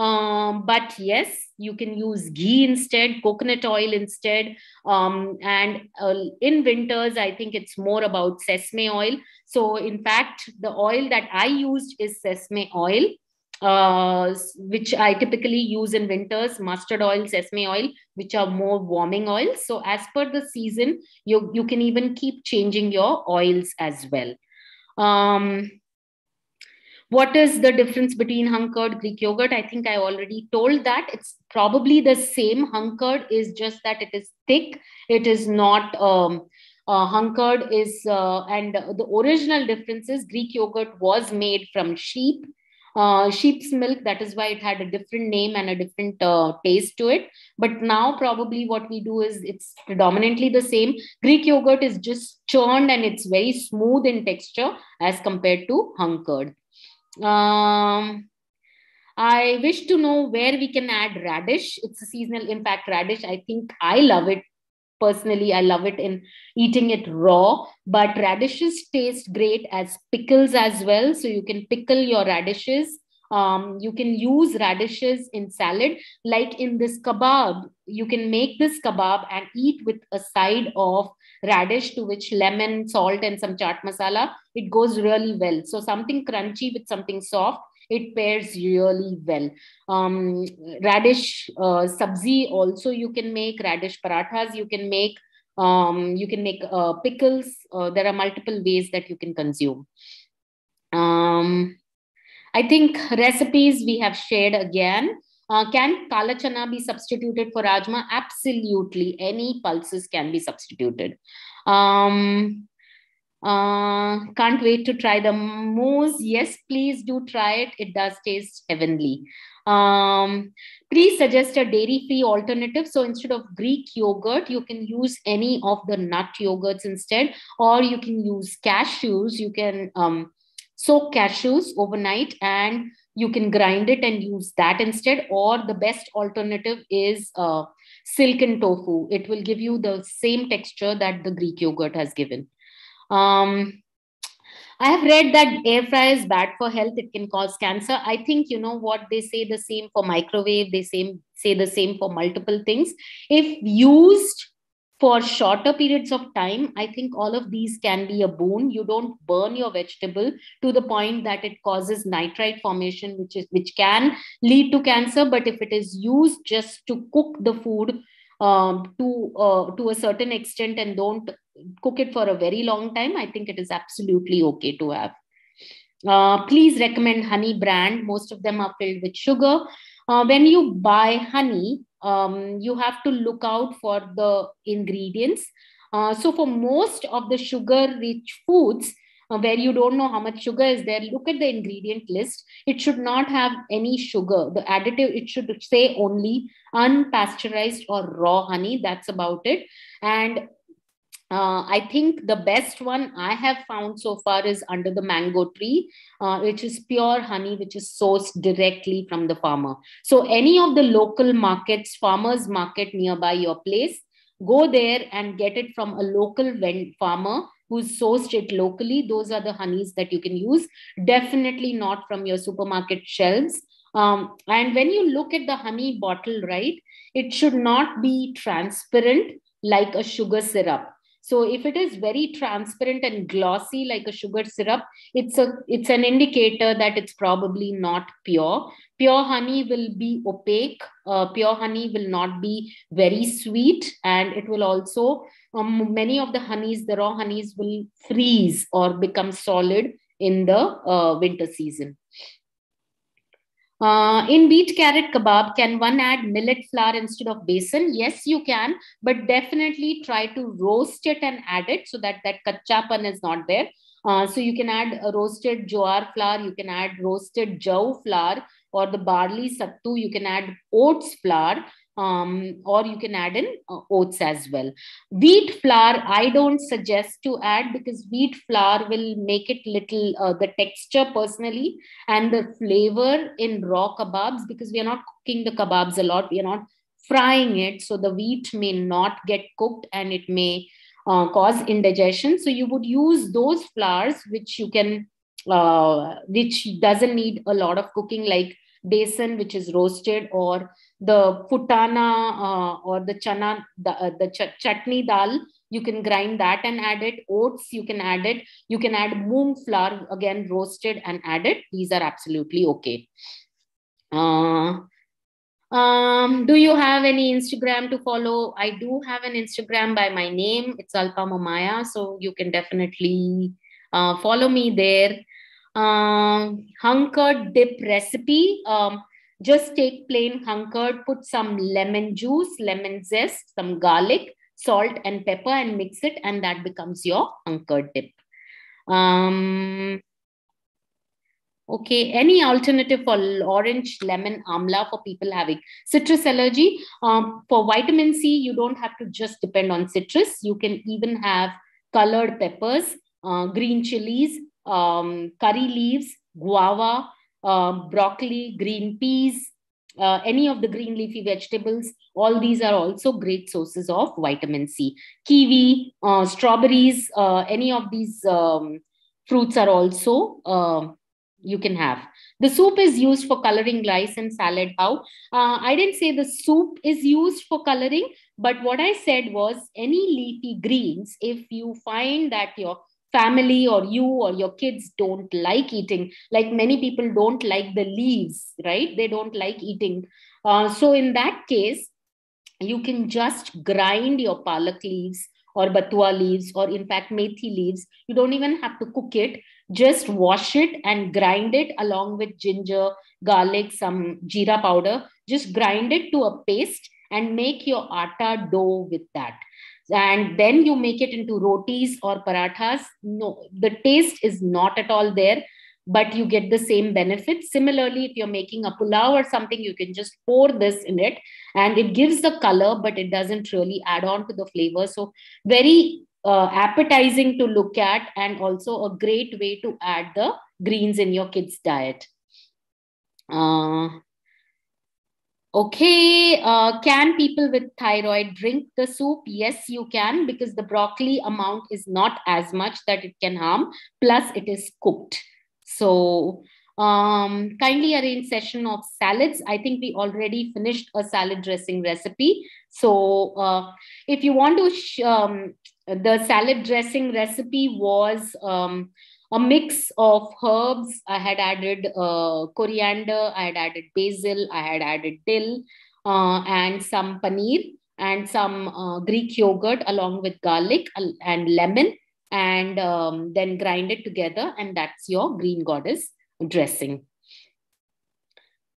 Um, but yes, you can use ghee instead, coconut oil instead. Um, and uh, in winters, I think it's more about sesame oil. So, in fact, the oil that I used is sesame oil. Uh, which I typically use in winters, mustard oil, sesame oil, which are more warming oils. So as per the season, you, you can even keep changing your oils as well. Um, what is the difference between hung curd greek yogurt i think i already told that it's probably the same hung curd is just that it is thick it is not um, uh, hung curd is, uh, and the original difference is Greek yogurt was made from sheep, uh, sheep's milk. That is why it had a different name and a different uh, taste to it. But now, probably what we do is it's predominantly the same. Greek yogurt is just churned and it's very smooth in texture as compared to hung curd. Um, I wish to know where we can add radish. It's a seasonal impact radish. I think I love it personally i love it in eating it raw but radishes taste great as pickles as well so you can pickle your radishes um, you can use radishes in salad like in this kebab you can make this kebab and eat with a side of radish to which lemon salt and some chaat masala it goes really well so something crunchy with something soft it pairs really well. Um, radish uh, sabzi also you can make, radish parathas you can make, um, you can make uh, pickles. Uh, there are multiple ways that you can consume. Um, I think recipes we have shared again. Uh, can kala chana be substituted for rajma? Absolutely. Any pulses can be substituted. Um, uh, can't wait to try the mousse. Yes, please do try it. It does taste heavenly. Um, please suggest a dairy-free alternative. So instead of Greek yogurt, you can use any of the nut yogurts instead, or you can use cashews. You can um, soak cashews overnight and you can grind it and use that instead. Or the best alternative is uh, silken tofu. It will give you the same texture that the Greek yogurt has given. Um, I have read that air fryer is bad for health. It can cause cancer. I think you know what they say the same for microwave. They say say the same for multiple things. If used for shorter periods of time, I think all of these can be a boon. You don't burn your vegetable to the point that it causes nitrite formation, which is which can lead to cancer. But if it is used just to cook the food um, to uh, to a certain extent and don't cook it for a very long time, I think it is absolutely okay to have. Uh, please recommend honey brand. Most of them are filled with sugar. Uh, when you buy honey, um, you have to look out for the ingredients. Uh, so for most of the sugar rich foods, uh, where you don't know how much sugar is there, look at the ingredient list. It should not have any sugar. The additive, it should say only unpasteurized or raw honey. That's about it. And uh, I think the best one I have found so far is under the mango tree, uh, which is pure honey, which is sourced directly from the farmer. So, any of the local markets, farmers market nearby your place, go there and get it from a local farmer who's sourced it locally. Those are the honeys that you can use. Definitely not from your supermarket shelves. Um, and when you look at the honey bottle, right, it should not be transparent like a sugar syrup so if it is very transparent and glossy like a sugar syrup, it's a it's an indicator that it's probably not pure. Pure honey will be opaque. Uh, pure honey will not be very sweet, and it will also um, many of the honeys, the raw honeys, will freeze or become solid in the uh, winter season. Uh, in beet carrot kebab, can one add millet flour instead of besan? Yes, you can, but definitely try to roast it and add it so that that kachapan is not there. Uh, so you can add a roasted jowar flour, you can add roasted jaw flour or the barley sattu, you can add oats flour um, or you can add in uh, oats as well. Wheat flour, I don't suggest to add because wheat flour will make it little, uh, the texture personally and the flavor in raw kebabs because we are not cooking the kebabs a lot. We are not frying it. So the wheat may not get cooked and it may uh, cause indigestion. So you would use those flours which you can, uh, which doesn't need a lot of cooking like besan, which is roasted or the putana uh, or the chana, the, uh, the ch- chutney dal, you can grind that and add it. Oats, you can add it. You can add moong flour, again roasted and add it. These are absolutely okay. Uh, um, do you have any Instagram to follow? I do have an Instagram by my name. It's Alpa Momaya. So you can definitely uh, follow me there. Um, hunkered dip recipe. Um, just take plain hung curd, put some lemon juice, lemon zest, some garlic, salt and pepper and mix it and that becomes your hung curd dip. Um, Okay, any alternative for orange, lemon, amla for people having citrus allergy? Um, for vitamin C, you don't have to just depend on citrus. You can even have colored peppers, uh, green chilies, um, curry leaves, guava, uh, broccoli, green peas, uh, any of the green leafy vegetables. All these are also great sources of vitamin C. Kiwi, uh, strawberries, uh, any of these um, fruits are also um, you can have. The soup is used for coloring rice and salad. How? Uh, I didn't say the soup is used for coloring, but what I said was any leafy greens, if you find that your family or you or your kids don't like eating, like many people don't like the leaves, right? They don't like eating. Uh, so in that case, you can just grind your palak leaves or batua leaves or in fact methi leaves you don't even have to cook it just wash it and grind it along with ginger, garlic, some jeera powder. Just grind it to a paste and make your atta dough with that. And then you make it into rotis or parathas. No, the taste is not at all there, but you get the same benefit. Similarly, if you're making a pulao or something, you can just pour this in it and it gives the color, but it doesn't really add on to the flavor. So, very uh, appetizing to look at and also a great way to add the greens in your kids diet uh, okay uh, can people with thyroid drink the soup yes you can because the broccoli amount is not as much that it can harm plus it is cooked so um, kindly arrange session of salads. I think we already finished a salad dressing recipe. So uh, if you want to um, the salad dressing recipe was um, a mix of herbs. I had added uh, coriander, I had added basil, I had added dill, uh, and some paneer and some uh, Greek yogurt along with garlic and lemon, and um, then grind it together. And that's your green goddess dressing.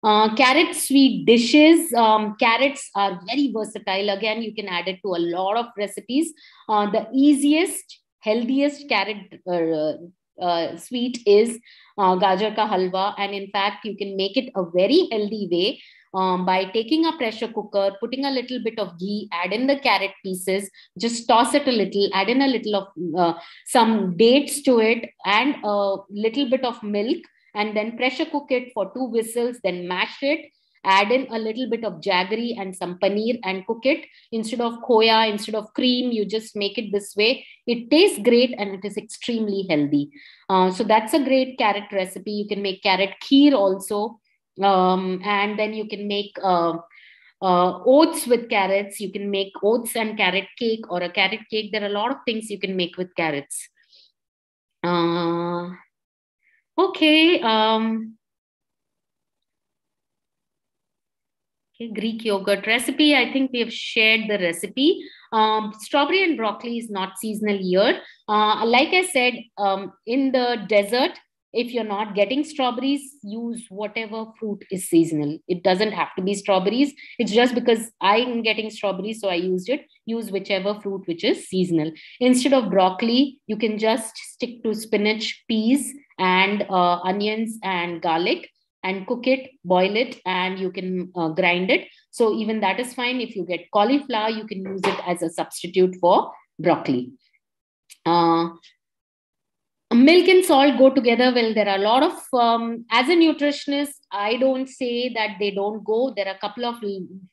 Uh, carrot sweet dishes. Um, carrots are very versatile. Again, you can add it to a lot of recipes. Uh, the easiest, healthiest carrot uh, uh sweet is uh, gajar ka halwa. And in fact, you can make it a very healthy way um, by taking a pressure cooker, putting a little bit of ghee, add in the carrot pieces, just toss it a little, add in a little of uh, some dates to it, and a little bit of milk and then pressure cook it for two whistles, then mash it, add in a little bit of jaggery and some paneer and cook it. Instead of khoya, instead of cream, you just make it this way. It tastes great and it is extremely healthy. Uh, so that's a great carrot recipe. You can make carrot kheer also. Um, and then you can make uh, uh, oats with carrots. You can make oats and carrot cake or a carrot cake. There are a lot of things you can make with carrots. Uh, Okay. Um, Greek yogurt recipe. I think we have shared the recipe. Um, strawberry and broccoli is not seasonal here. Uh, like I said, um, in the desert, if you're not getting strawberries, use whatever fruit is seasonal. It doesn't have to be strawberries. It's just because I'm getting strawberries, so I used it. Use whichever fruit which is seasonal. Instead of broccoli, you can just stick to spinach, peas, and uh, onions and garlic and cook it, boil it, and you can uh, grind it. So even that is fine. If you get cauliflower, you can use it as a substitute for broccoli. Uh, milk and salt go together well there are a lot of um, as a nutritionist i don't say that they don't go there are a couple of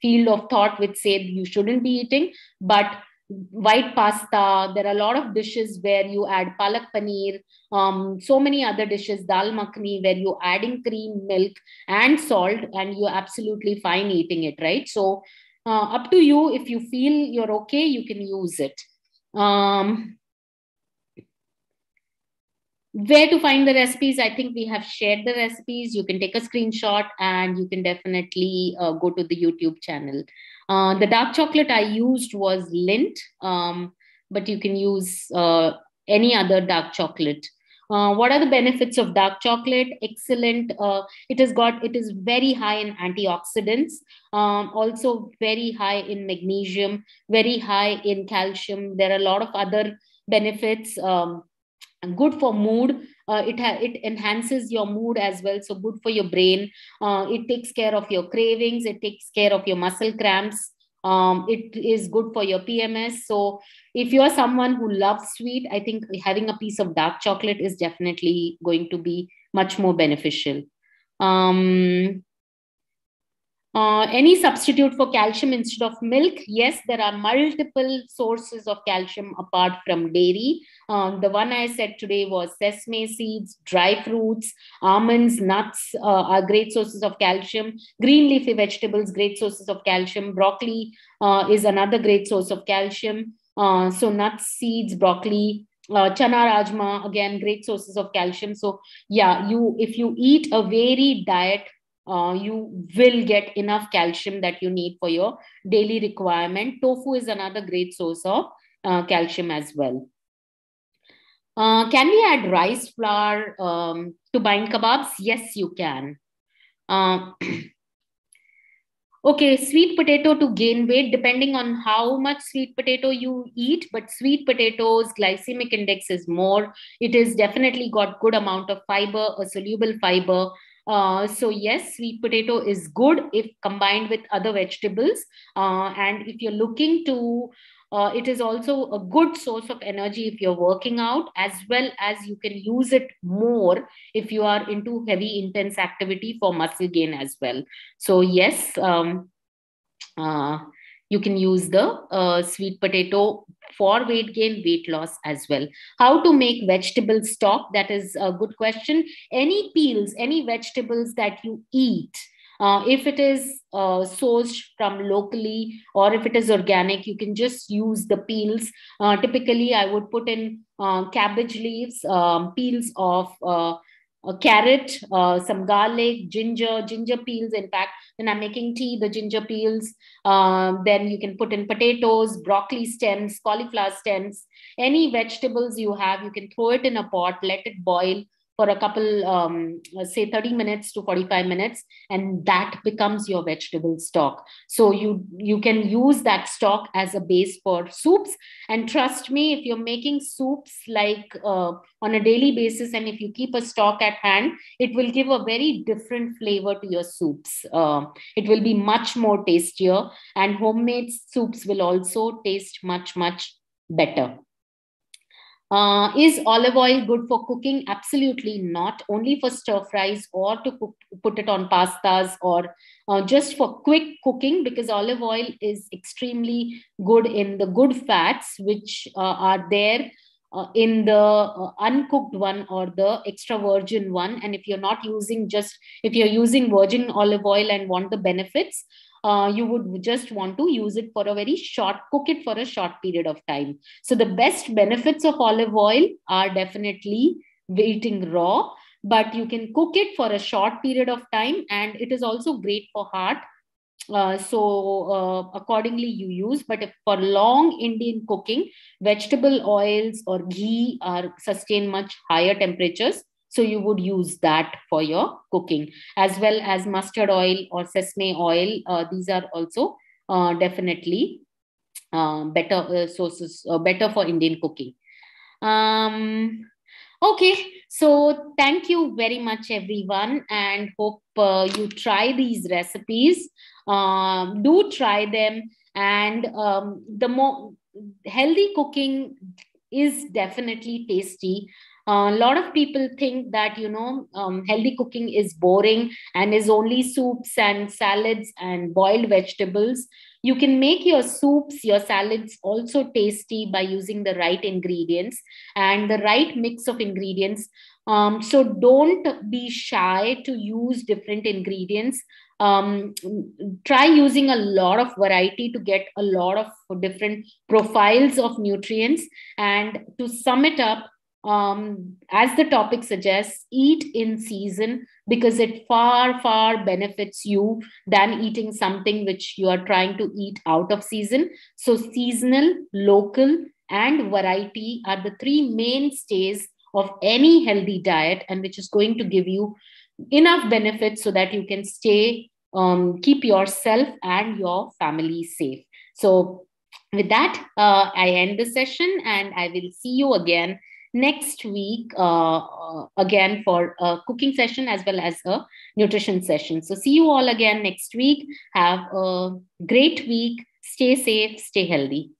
field of thought which say you shouldn't be eating but white pasta. There are a lot of dishes where you add palak paneer, um, so many other dishes, dal makhani, where you're adding cream, milk, and salt, and you're absolutely fine eating it, right? So, uh, up to you. If you feel you're okay, you can use it. Um, where to find the recipes i think we have shared the recipes you can take a screenshot and you can definitely uh, go to the youtube channel uh, the dark chocolate I used was Lindt, um, but you can use uh, any other dark chocolate. uh, what are the benefits of dark chocolate? Excellent. Uh, it has got, it is very high in antioxidants, um, also very high in magnesium, very high in calcium. There are a lot of other benefits. Um, good for mood. Uh, it ha- it enhances your mood as well. So good for your brain. Uh, it takes care of your cravings. It takes care of your muscle cramps um, it is good for your pms so if you're someone who loves sweet i think having a piece of dark chocolate is definitely going to be much more beneficial um, uh, any substitute for calcium instead of milk? Yes, there are multiple sources of calcium apart from dairy. Um, the one I said today was sesame seeds, dry fruits, almonds, nuts uh, are great sources of calcium. Green leafy vegetables, great sources of calcium. Broccoli uh, is another great source of calcium. Uh, so nuts, seeds, broccoli, uh, chana rajma again great sources of calcium so yeah you if you eat a varied diet uh, you will get enough calcium that you need for your daily requirement. Tofu is another great source of uh, calcium as well. Uh, can we add rice flour um, to bind kebabs? Yes, you can. Uh, okay, sweet potato to gain weight, depending on how much sweet potato you eat, but sweet potatoes glycemic index is more. It is definitely got good amount of fiber, a soluble fiber, uh, so yes, sweet potato is good if combined with other vegetables. Uh, and if you're looking to, uh, it is also a good source of energy if you're working out, as well as you can use it more if you are into heavy, intense activity for muscle gain as well. So yes, um, uh, you can use the uh, sweet potato for weight gain, weight loss as well. How to make vegetable stock? That is a good question. Any peels, any vegetables that you eat, uh, if it is uh, sourced from locally or if it is organic, you can just use the peels. Uh, typically, I would put in uh, cabbage leaves, um, peels of uh, a carrot, uh, some garlic, ginger, ginger peels. In fact, when I'm making tea, the ginger peels. Um, then you can put in potatoes, broccoli stems, cauliflower stems, any vegetables you have, you can throw it in a pot, let it boil for a couple, um, say 30 minutes to 45 minutes, and that becomes your vegetable stock. So you, you can use that stock as a base for soups. And trust me, if you're making soups like uh, on a daily basis, and if you keep a stock at hand, it will give a very different flavor to your soups. Uh, it will be much more tastier, and homemade soups will also taste much, much better. Uh, is olive oil good for cooking? Absolutely not. Only for stir fries or to cook, put it on pastas or uh, just for quick cooking because olive oil is extremely good in the good fats which uh, are there uh, in the uh, uncooked one or the extra virgin one. And if you're not using just, if you're using virgin olive oil and want the benefits, uh, you would just want to use it for a very short, cook it for a short period of time. So the best benefits of olive oil are definitely eating raw, but you can cook it for a short period of time and it is also great for heart. Uh, so uh, accordingly you use but for long indian cooking vegetable oils or ghee are sustain much higher temperatures so you would use that for your cooking as well as mustard oil or sesame oil. Uh, these are also uh, definitely uh, better sources, better for Indian cooking. Um, okay, so thank you very much, everyone, and hope uh, you try these recipes. Um, do try them, and um, the more healthy cooking is definitely tasty. A lot of people think that you know um, healthy cooking is boring and is only soups and salads and boiled vegetables you can make your soups your salads also tasty by using the right ingredients and the right mix of ingredients. Um, so don't be shy to use different ingredients. Um, try using a lot of variety to get a lot of different profiles of nutrients. And to sum it up um, as the topic suggests, eat in season because it far, far benefits you than eating something which you are trying to eat out of season. So, seasonal, local, and variety are the three mainstays of any healthy diet and which is going to give you enough benefits so that you can stay um, keep yourself and your family safe so with that uh, i end the session and i will see you again next week uh, uh, again for a cooking session as well as a nutrition session. So see you all again next week. Have a great week. Stay safe stay healthy